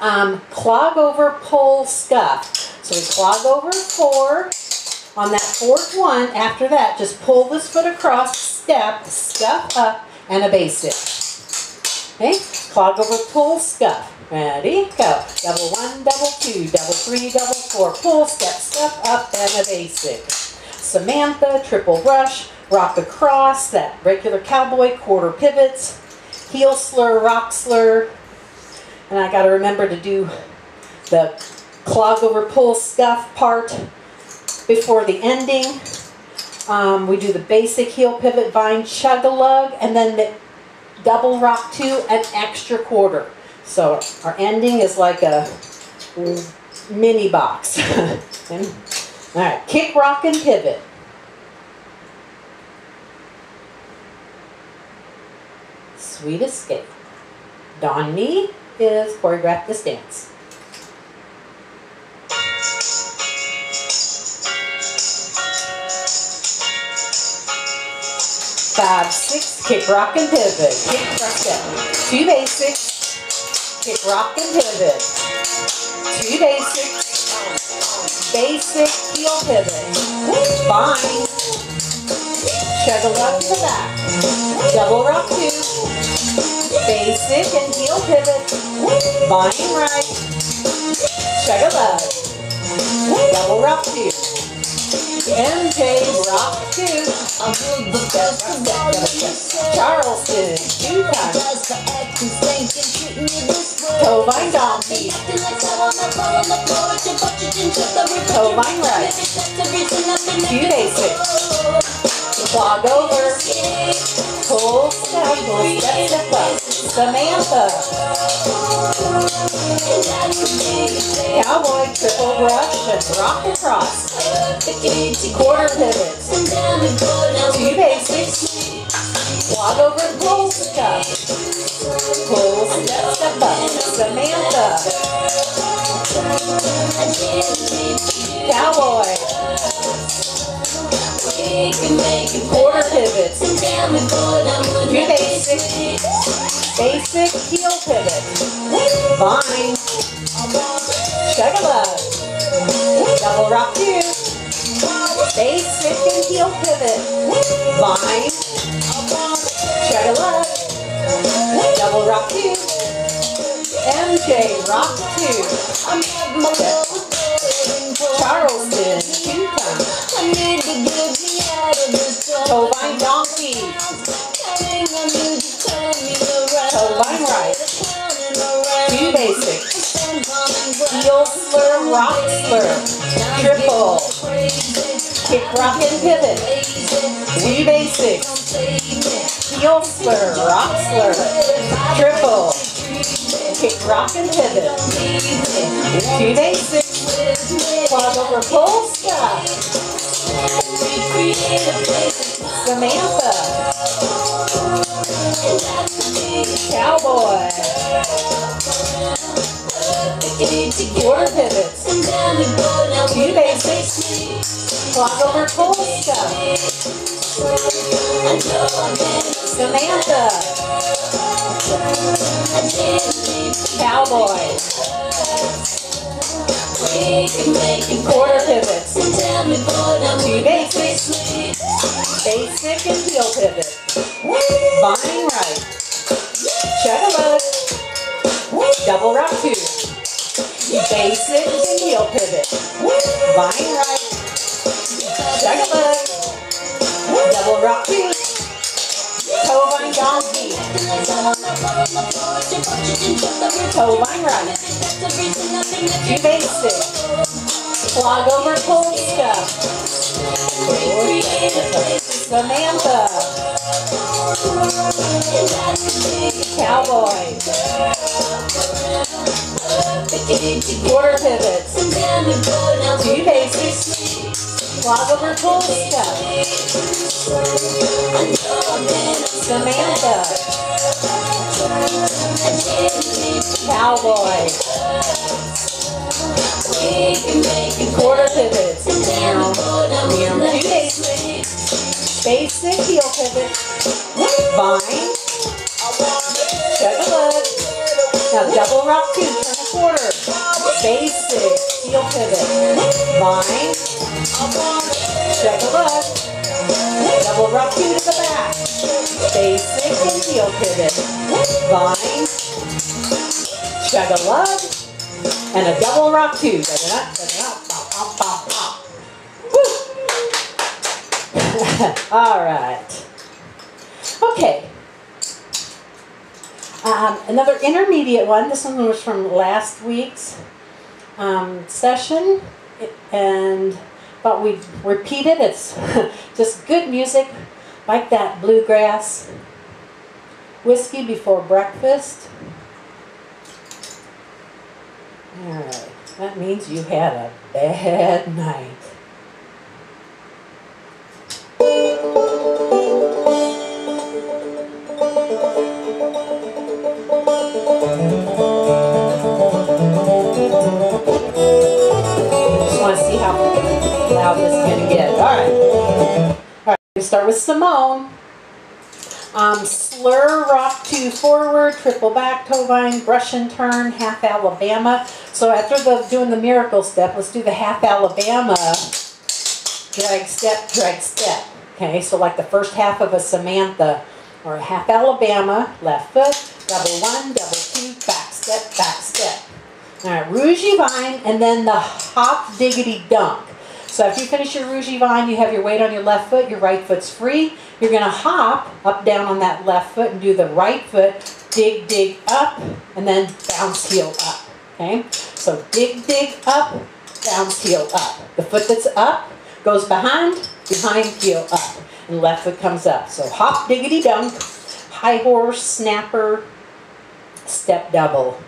Um, clog over, pull, scuff. So we clog over four. On that fourth one, after that, just pull this foot across, step, scuff up, and a basic. Okay? Clog over, pull, scuff. Ready? Go. Double one, double two, double three, double four. Pull, step, scuff up, and a basic. Samantha, triple brush, rock across, that regular cowboy, quarter pivots, heel slur, rock slur. And I gotta remember to do the clog over, pull, scuff part before the ending. Um, we do the basic heel pivot, vine, chug a lug, and then the double rock two, an extra quarter. So our ending is like a mini box. All right, kick, rock, and pivot. Sweet escape. Donnie is choreographed this dance. Five, six, kick, rock, and pivot. Kick, rock, step. Two basics. Kick, rock, and pivot. Two basics. Basic heel pivot. Vine. A lug to the back. Double rock two. Basic and heel pivot. Vine right. A lug. Double rock two. MJ rock two. Charleston two times. Tovine donkey. Tovine right. Two basic. Clog over. Pull step, step, step up. Samantha. Cowboy triple brush and rock across. Quarter pivots. Two basics. Clog over, pull step. Pull step, up. Samantha. Cowboy. Quarter pivots. Two basic. Basic heel pivot. Vine. Chug a lug. Double rock two. Basic and heel pivot. Vine. Chug a lug. Double rock two. MJ rock two. Charleston two times. Tovine donkey. Tovine right. Two basic. Heel slur, rock slur. Triple. Kick, rock, and pivot. Two basic. Heel slur, rock slur. Triple. Kick, rock, and pivot. Two basic. Clog over, pull, stop. Samantha. Cowboy. Quarter pivots. Two basics. Clog over, pull, stop. Samantha. Cowboy. Quarter pivots. Two basics. Basic and heel pivot. Vine right. Chug a lug. Double rock two. Basic and heel pivot. Vine right. Chug a lug. Double rock two. Toe vine donkey. Toe vine right. Two basic. Clog over pull step. Samantha. Cowboy. Quarter pivots. Two basics. Clog over pull step. Samantha. Cowboy. Quarter pivots. Meow. Two basics. Basic heel pivot. Vine. Chug a lug. Now double rock two, turn a quarter. Basic, heel pivot. Vine. Check a lug. Double rock two to the back. Basic and heel pivot. Vine. Check a lug. And a double rock too. All right. Okay. Um, another intermediate one. This one was from last week's um, session, and but we repeat it. It's just good music, like that bluegrass. Whiskey before breakfast. All right. That means you had a bad night. Just want to see how loud this is going to get. All right. All right. We start with Simone. Um, slur, rock two forward, triple back, toe vine, brush and turn, half Alabama. So after the doing the miracle step, let's do the half Alabama. Drag step, drag step. Okay, so like the first half of a Samantha or a half Alabama, left foot, double one, double two, back step, back step. All right, Rougie Vine, and then the hop diggity dunk. So after you finish your Rougie Vine, you have your weight on your left foot, your right foot's free. You're gonna hop up, down on that left foot and do the right foot, dig, dig up, and then bounce heel up, okay? So dig, dig up, bounce heel up. The foot that's up goes behind, behind heel up, and left foot comes up. So hop, diggity dunk, high horse, snapper, step double.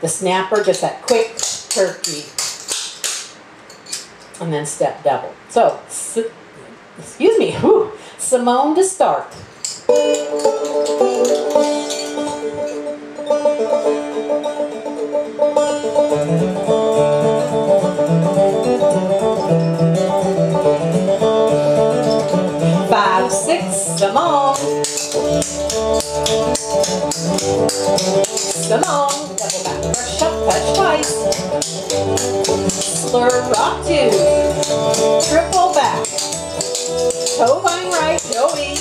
The snapper, just that quick turkey. And then step double. So, excuse me, whew, Simone to start. Five, six, Simone. Simone, double back brush up, touch twice. Slur rock two, triple back. Toe vine right, Joey.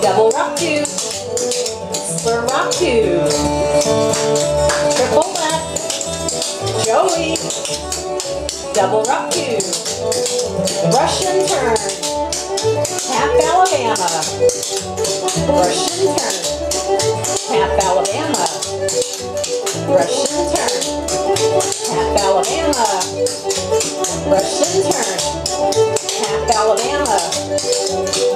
Double rock two, slur rock two. Triple back, Joey. Double rock two. Russian turn. Half Alabama. Brush and turn. Half Alabama. Brush and turn. Half Alabama. Brush and turn. Half Alabama.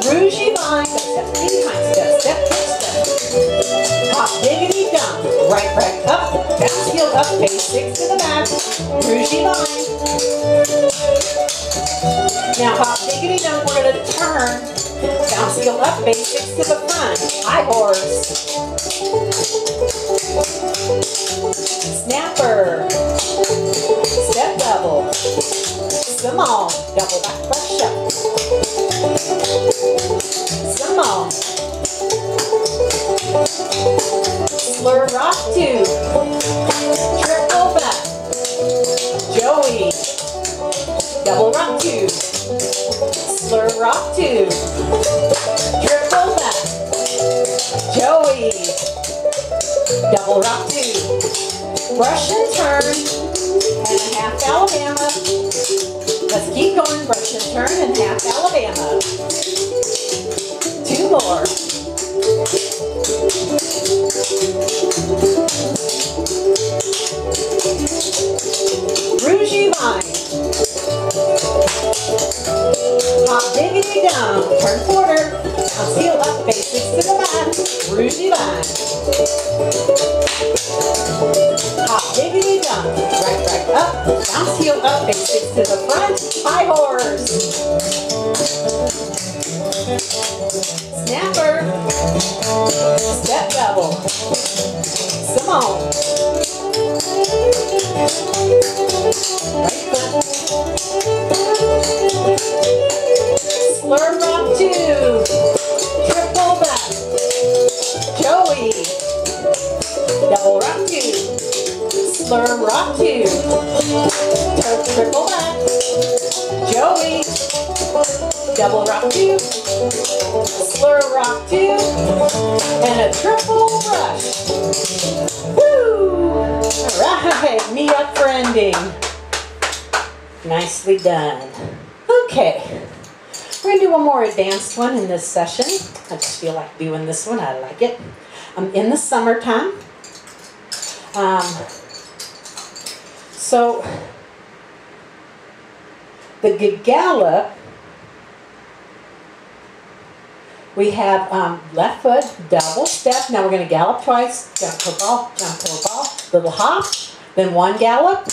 Rougie vine. Step behind step. Step step step. Hop diggity dump. Right back up. Bounce heel up. Basics to the back. Rougie vine. Now hop diggity dump. We're gonna turn. Bounce heel up. Basics to the front. High horse. Snapper. Step double. Simone. Double back brush up. Simone. Slur rock two. Triple back. Joey. Double rock two. Slur rock. Triple back. Joey. Double rock two. Brush and turn. And a half Alabama. Let's keep going. Brush and turn and half Alabama. Two more. Rougie vine. Hop diggity down. Turn quarter. Bounce heel up. Basics to the back. Rougie vine. Hop diggity down. Right, right up. Bounce heel up. Basics to the front. High horse. Snapper. Step double. Simone. Right foot. Slur rock two. Triple back. Joey. Double rock two. Two. Tri- Triple back. Joey. Double rock two. Slur rock two. And a triple rush. Woo! Alright, me up for ending. Nicely done. Okay. We're gonna do one more advanced one in this session. I just feel like doing this one. I like it. I'm in the summertime. Um, so the gallop, we have um, left foot, double step. Now we're going to gallop twice, jump to a ball, jump to a ball, little hop, then one gallop,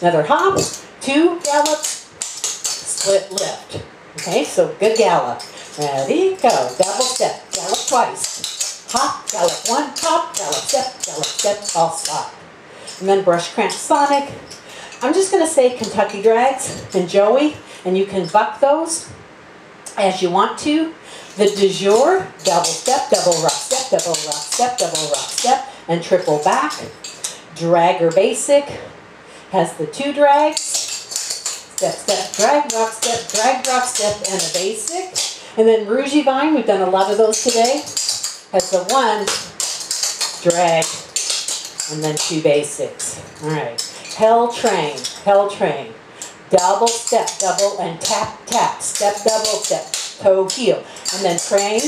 another hop, two gallops, split lift. Okay, so good gallop. Ready, go. Double step, gallop twice. Hop, gallop one, hop, gallop step, gallop step, all stop. And then brush cramp sonic. I'm just gonna say Kentucky drags and Joey, and you can buck those as you want to. The du jour, double step, double rock step, double rock step, double rock step, and triple back. Dragger basic has the two drags. Step, step, drag, rock step, drag, rock step, and a basic. And then Rougie Vine, we've done a lot of those today, has the one drag and then two basics. All right. Hell train, hell train. Double step, double and tap, tap, step, double step, toe, heel. And then train.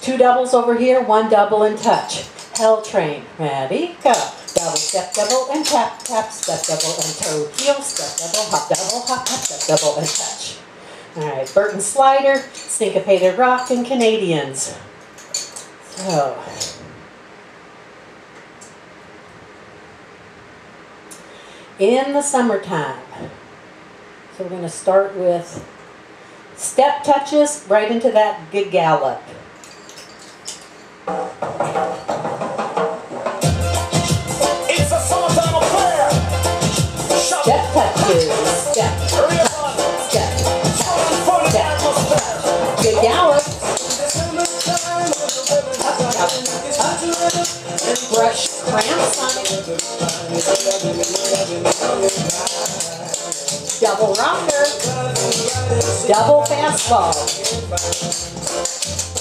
Two doubles over here, one double and touch. Hell train. Ready? Go. Double step, double and tap, tap, step, double and toe, heel, step, double, hop, double, hop, hop, step, double and touch. All right. Burton slider, syncopated rock, and Canadians. So. In the summertime. So we're going to start with step touches right into that good gallop. It's a summertime affair. Step touches. Step, step, atmosphere. good gallop. Double rocker. Double fastball.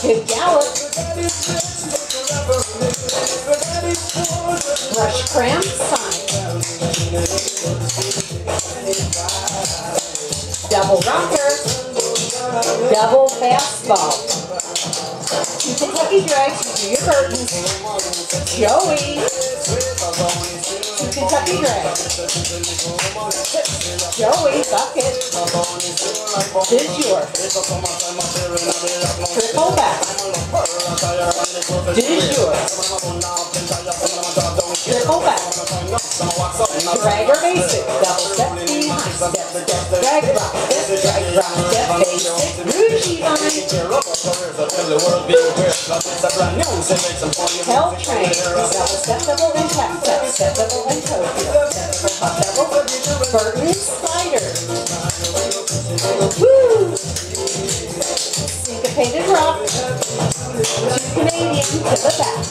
Good gallop. Brush cramps on it. Double rocker. Double fastball. Kentucky drags, you do your curtains. Joey. Two Kentucky drags. Joey, bucket. Dizure. Triple back. Dizure. Triple back. Dragger basic. Double step behind. Step, step, drag rock. Step, drag rock. Step basic. Rougie vine. Hell train. Double step, double and tap, step, step, double and toe. Step, double, hop, double. Burton slider. Woo! Syncopated rock. Two Canadian to the back.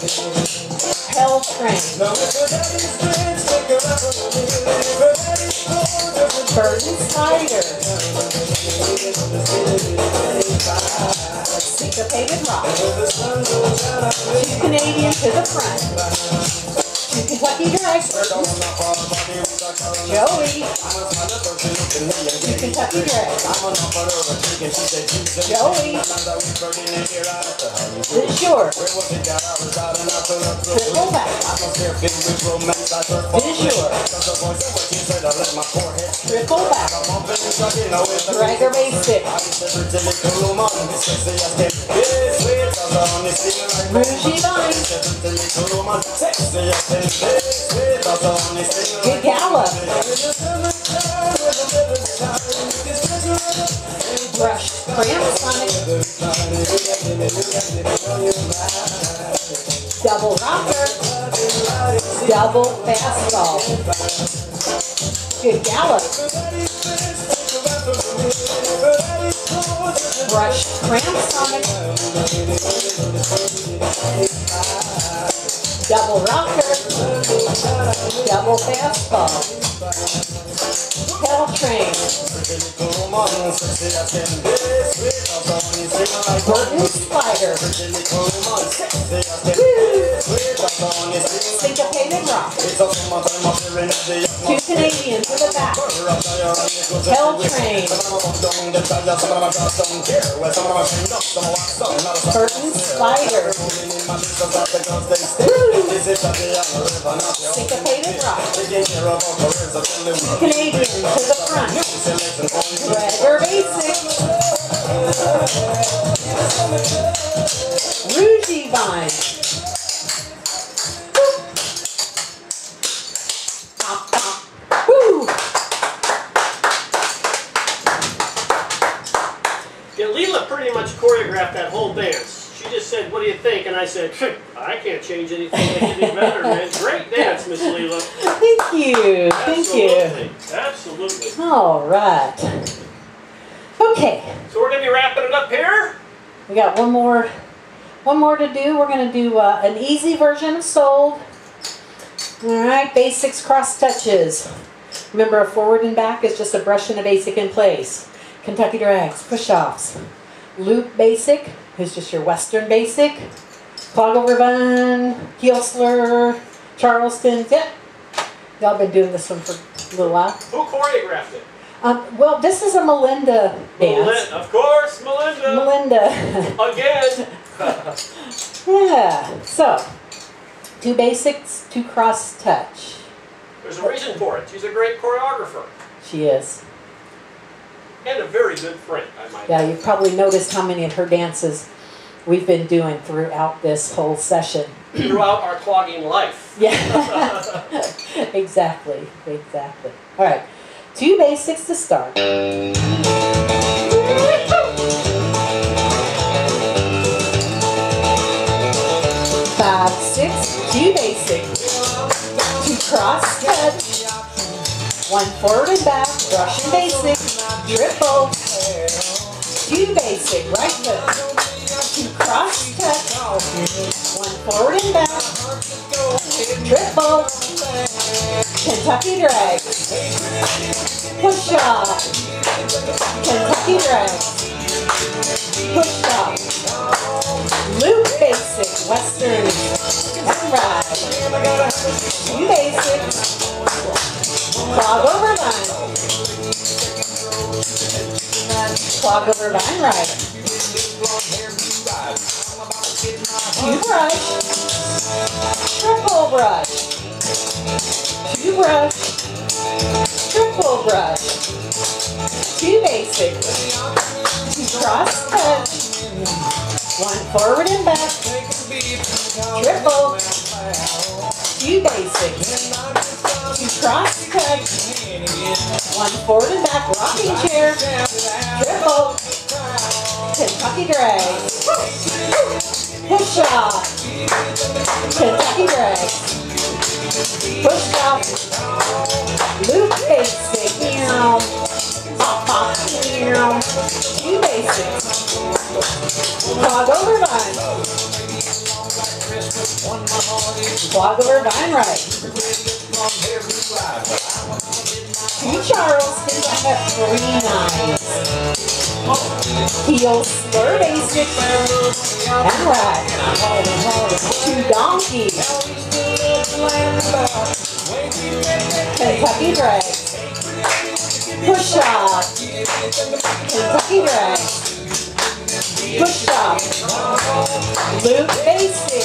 Hell train. Burton slider. Syncopated rock. Two Canadian to the front. Two Kentucky drags. Joey. Two Kentucky drags. Joey. The short. Triple back. Visual. Triple back. Dragger basic. Rougie vine. Good gallop. Brush. Double rocker. Double fastball. Good gallop. Brush cramps on it. Double rocker, double fastball, pedal train, Burton slider, syncopated rock, two Canadians to the back, Hell train, Burton slider, syncopated rock, Canadian to the front, Dragger Basic, Rougie Vine, choreographed that whole dance. She just said, "What do you think?" And I said, "I can't change anything. Make it any better, man. Great dance, Miss Lelia. Thank you, thank you. Absolutely, absolutely. All right. Okay, So we're gonna be wrapping it up here. we got one more, one more to do. We're gonna do uh, an easy version of sold. All right, basics cross touches. Remember, a forward and back is just a brush and a basic in place. Kentucky drags, push-offs. Loop basic is just your western basic. Clog over bun, heel slur, Charleston. Yep, y'all been doing this one for a little while. Who choreographed it? Um, well, this is a Melinda dance. Of course, Melinda. Melinda. Again. yeah. So, two basics, two cross touch. There's a reason for it. She's a great choreographer She is. And a very good friend, I might. Yeah, you've probably noticed how many of her dances we've been doing throughout this whole session. Throughout our clogging life. Yeah. exactly. Exactly. All right. Two basics to start. Five, six, two basic. Two cross touch. One forward and back, brush and basic. Triple. Two basic, right foot. Two cross touch. One forward and back. Triple. Kentucky drag. Push up. Kentucky drag. Push up. Loop basic. Western. Ride. Two basic. Clog over vine. Clog over vine rider. Two brush. Triple brush. Two brush. Triple brush. Two basic. Cross touch. One forward and back. Triple. Two basic. Two cross touch. One forward and back rocking chair. Triple. Kentucky drag. Push off. Kentucky drag. Push off. Loop basic. Meow. Pop pop. Meow. Two basics. Clog over vine. Clog over vine right. Two Charleston. I have three nines. Heel slur basic. And right. Two donkeys. Kentucky drag. Push up. Kentucky drag. Push up. Loop basic.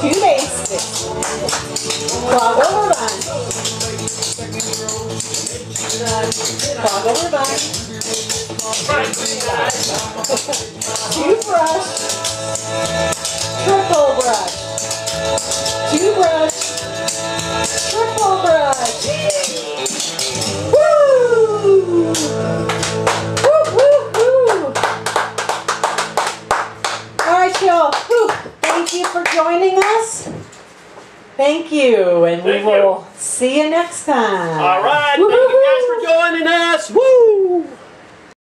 Two basic. Clog over vine. Clog over vine. Two brush. Triple brush. Two brush. Triple brush. You for joining us. Thank you, and we Thank you. will see you next time. All right. Thank you guys for joining us. Woo!